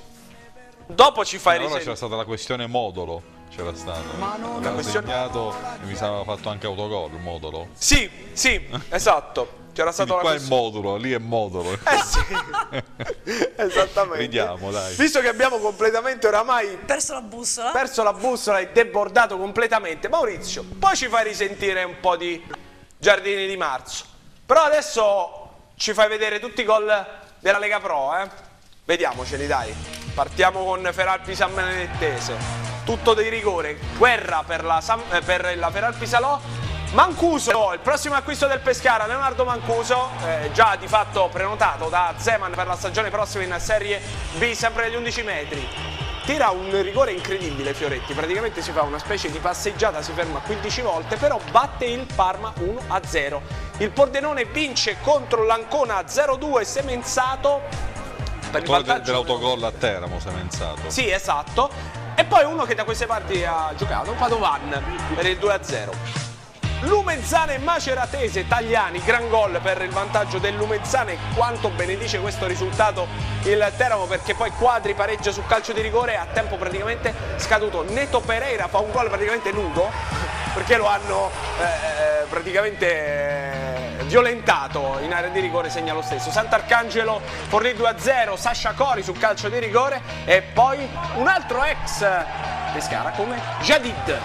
dopo ci fai Allora c'era risentire. stata la questione modolo. C'era stato. La Aveva questione- segnato e mi sa fatto anche autogol, modolo. Sì, sì, esatto. C'era stato qua la è questione. modulo, lì è modulo. Eh sì, esattamente. Ridiamo, dai. Visto che abbiamo completamente oramai Perso la bussola. perso la bussola e debordato completamente, Maurizio, poi ci fai risentire un po' di Giardini di Marzo. Però adesso ci fai vedere tutti i gol della Lega Pro, eh? Vediamoceli, dai. Partiamo con Feralpi San Benedettese. Tutto di rigore. Guerra per la, San- eh, per la Feralpi Salò. Mancuso, il prossimo acquisto del Pescara, Leonardo Mancuso, eh, già di fatto prenotato da Zeman per la stagione prossima in Serie B, sempre agli 11 metri. Tira un rigore incredibile Fioretti, praticamente si fa una specie di passeggiata, si ferma 15 volte, però batte il Parma 1-0. Il Pordenone vince contro l'Ancona 0-2 semenzato per il vantaggio dell'autogol a Teramo, Semenzato. sì, esatto. E poi uno che da queste parti ha giocato, Padovan, per il 2-0. Lumezzane Maceratese Tagliani, gran gol per il vantaggio del Lumezzane, quanto benedice questo risultato il Teramo perché poi Quadri pareggia sul calcio di rigore a tempo praticamente scaduto, Neto Pereira fa un gol praticamente nudo perché lo hanno eh, eh praticamente eh, violentato in area di rigore segna lo stesso. Sant'Arcangelo fornì 2 a 0 Sasha Cori sul calcio di rigore e poi un altro ex Pescara come Jadid.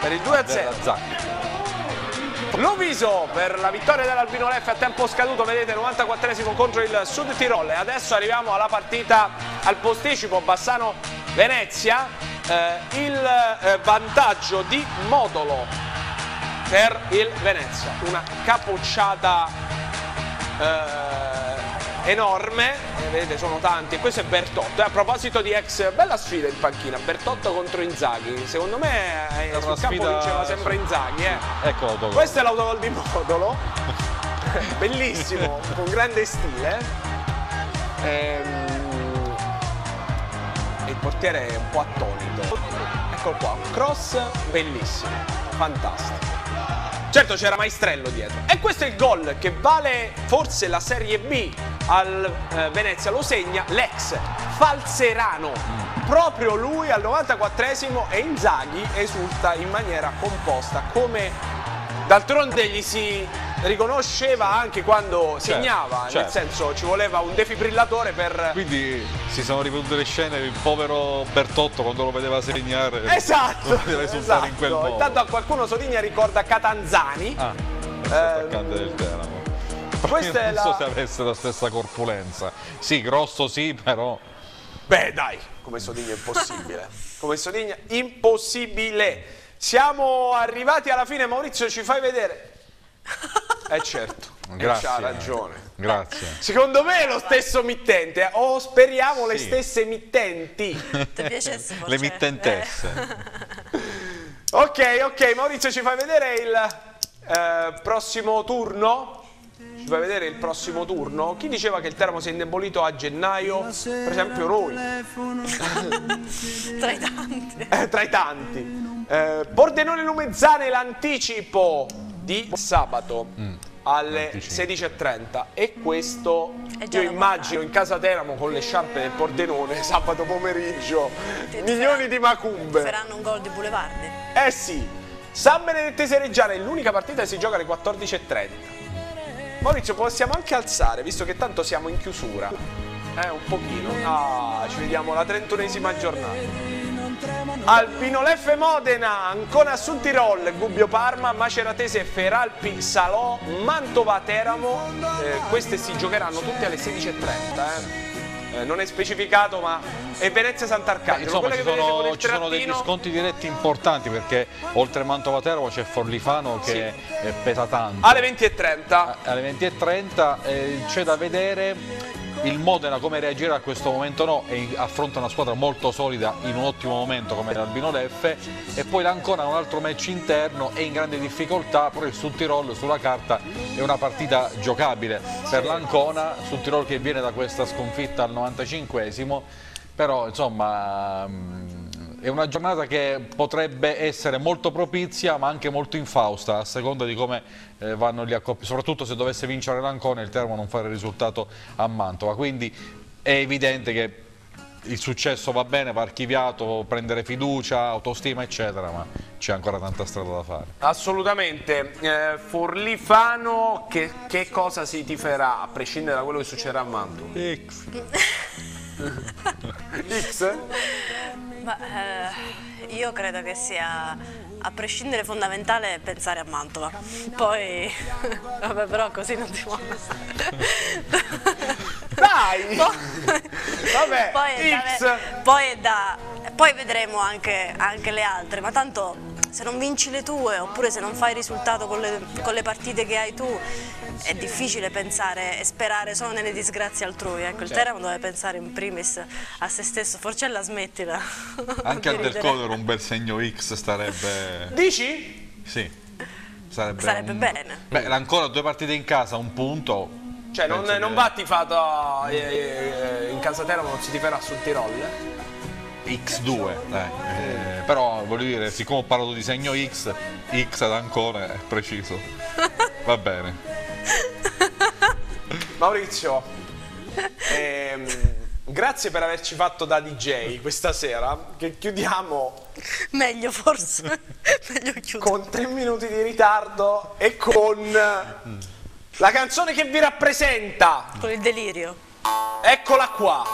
Per il 2 a 0 Luviso per la vittoria dell'Albino Leff a tempo scaduto, vedete 94esimo contro il Sud Tirol. E adesso arriviamo alla partita al posticipo Bassano-Venezia, eh, il eh, vantaggio di Modolo per il Venezia, una capocciata eh, enorme, Eh, vedete sono tanti questo è Bertotto, E a proposito di ex, bella sfida in panchina, Bertotto contro Inzaghi, secondo me eh, sul sfida- vinceva sempre Inzaghi, eh. Ecco. Questo è l'autogol di Modolo, bellissimo, con grande stile. Ehm, E il portiere è un po' attonito. Eccolo qua, cross bellissimo, fantastico. Certo c'era Maestrello dietro. E questo è il gol che vale forse la Serie B al eh, Venezia, lo segna l'ex Falserano. Proprio lui al 94esimo e Inzaghi esulta in maniera composta come d'altronde gli si riconosceva anche quando segnava, nel certo. senso ci voleva un defibrillatore per Quindi si sono ripetute le scene del povero Bertotto quando lo vedeva segnare. Esatto, Lo esultare in quel esatto. modo. Intanto a qualcuno Sodigna ricorda Catanzani. Ah, questo attaccante del Teramo. questa è non so la- se avesse la stessa corpulenza. Sì, grosso sì, però. Beh, dai, come Sodigna è impossibile. come Sodigna impossibile. Siamo arrivati alla fine, Maurizio, ci fai vedere Eh certo, Grazie. c'ha ragione. Grazie. Secondo me è lo stesso mittente, o speriamo le Sì. stesse mittenti. Ti piacesse forse? Le mittentesse. Ok, ok, Maurizio ci fai vedere il eh, prossimo turno? Ci fai vedere il prossimo turno? Chi diceva che il Teramo si è indebolito a gennaio? Per esempio noi, Eh, tra i tanti. eh, tra i tanti. Eh, Pordenone Lumezzane l'anticipo di sabato alle l'anticipo. 16.30 e questo io immagino in casa Teramo con le sciarpe del Pordenone sabato pomeriggio Ti- milioni di macumbe. Faranno un gol di Boulevardi. Eh sì, San Benedettese Reggiana è l'unica partita che si gioca alle 14.30. Maurizio, possiamo anche alzare, visto che tanto siamo in chiusura. Eh, un pochino. Ah, ci vediamo la 31esima giornata. Alpino Leffe Modena, Ancona Sul Tirol, Gubbio Parma, Maceratese Feralpi Salò, Mantova Teramo. Eh, queste si giocheranno tutte alle 16.30. Eh. Eh, non è specificato, ma è Venezia Sant'Arcangelo. Insomma, ci sono, ci sono degli sconti diretti importanti perché oltre Mantova Teramo c'è Forlifano che eh, pesa tanto. alle 20.30. alle 20.30 eh, c'è da vedere il Modena come reagirà a questo momento no? E affronta una squadra molto solida in un ottimo momento come l'Albino Leffe. E poi l'Ancona un altro match interno è in grande difficoltà però il Sud Tirol sulla carta è una partita giocabile. Per l'Ancona Sud Tirol che viene da questa sconfitta al 95esimo però insomma mm, è una giornata che potrebbe essere molto propizia ma anche molto infausta a seconda di come eh, vanno gli accoppi, soprattutto se dovesse vincere l'Ancona e il Teramo non fare il risultato a Mantova. Quindi è evidente che il successo va bene, va archiviato, prendere fiducia, autostima eccetera, ma c'è ancora tanta strada da fare. Assolutamente. Eh, Forlifano, che, che cosa si tiferà a prescindere da quello che succederà a Mantova? X? Ma eh, io credo che sia a prescindere fondamentale pensare a Mantova. Poi vabbè, però così non si può. Dai! Poi- Vabbè, poi, X. ve- poi da- poi vedremo anche, anche le altre, ma tanto se non vinci le tue oppure se non fai risultato con le, con le partite che hai tu è difficile pensare e sperare solo nelle disgrazie altrui. Ecco, il Teramo deve pensare in primis a se stesso. Forcella smettila. Anche al del. Codero un bel segno X starebbe... Dici? Sì, sarebbe, Sarebbe un- bene. Beh, ancora due partite in casa, un punto. Cioè, non, Penso non che- va tifato eh, eh, in casa Teramo, non si tiferà sul Tirol. X2, dai. Eh, però voglio dire, siccome ho parlato di segno X, X ad Ancona è preciso. Va bene. Maurizio, ehm, grazie per averci fatto da DJ questa sera, che chiudiamo Meglio forse. Meglio chiudere. con tre minuti di ritardo e con la canzone che vi rappresenta. Con il delirio. Eccola qua.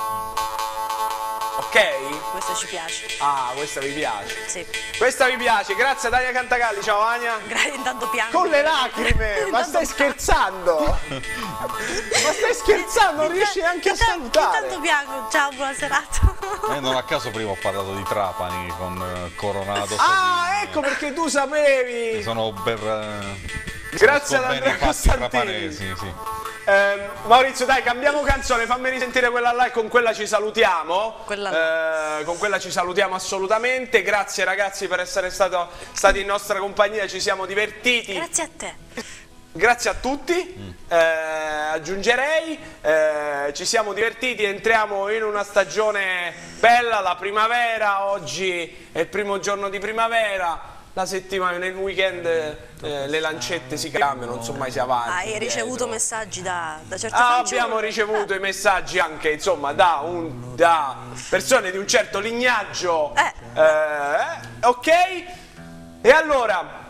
Ok? Questo ci piace. Ah, questa vi piace. Sì. Questa vi piace, grazie a Dania Cantagalli, ciao Ania. Gra- Intanto piango. Con le lacrime, ma stai scherzando? Ma stai scherzando, non riesci neanche a salutare. Intanto piango. Ciao, buona serata. Eh, non a caso prima ho parlato di Trapani con eh, Coronato. Ah, ecco perché tu sapevi. Sono per. eh, Grazie ad Andrea Costantini. trapanesi, sì. Ehm, Maurizio, dai, cambiamo canzone, fammi risentire quella là e con quella ci salutiamo. Quella Eh, con quella ci salutiamo assolutamente. Grazie ragazzi per essere stato- stati in nostra compagnia, ci siamo divertiti. Grazie a te. Grazie a tutti, eh, aggiungerei, eh, ci siamo divertiti, entriamo in una stagione bella, la primavera, oggi è il primo giorno di primavera, la settimana, nel weekend eh, le lancette si cambiano, insomma si avanti. Hai ricevuto indietro. messaggi da, da certi Ah, fanciulli? abbiamo ricevuto i messaggi anche insomma da, un- da persone di un certo lignaggio. Eh. Eh, ok? E allora,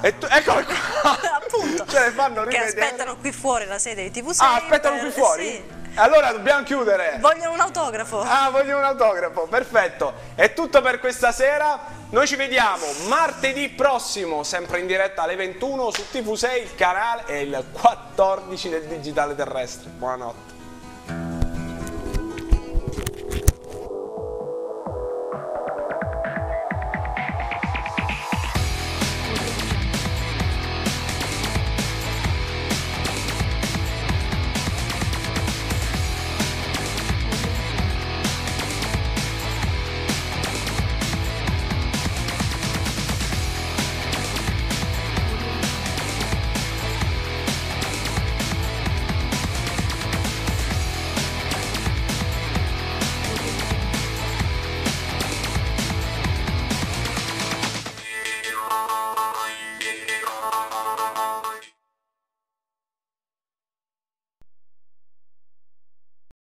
e tu- eccolo qua. Appunto. Ce le fanno che aspettano qui fuori la sede di TV6. Ah, aspettano per- qui fuori? Sì. Allora dobbiamo chiudere. Vogliono un autografo. Ah, voglio un autografo, perfetto. È tutto per questa sera. Noi ci vediamo martedì prossimo, sempre in diretta alle 21 su TV6, il canale e il 14 del digitale terrestre. Buonanotte.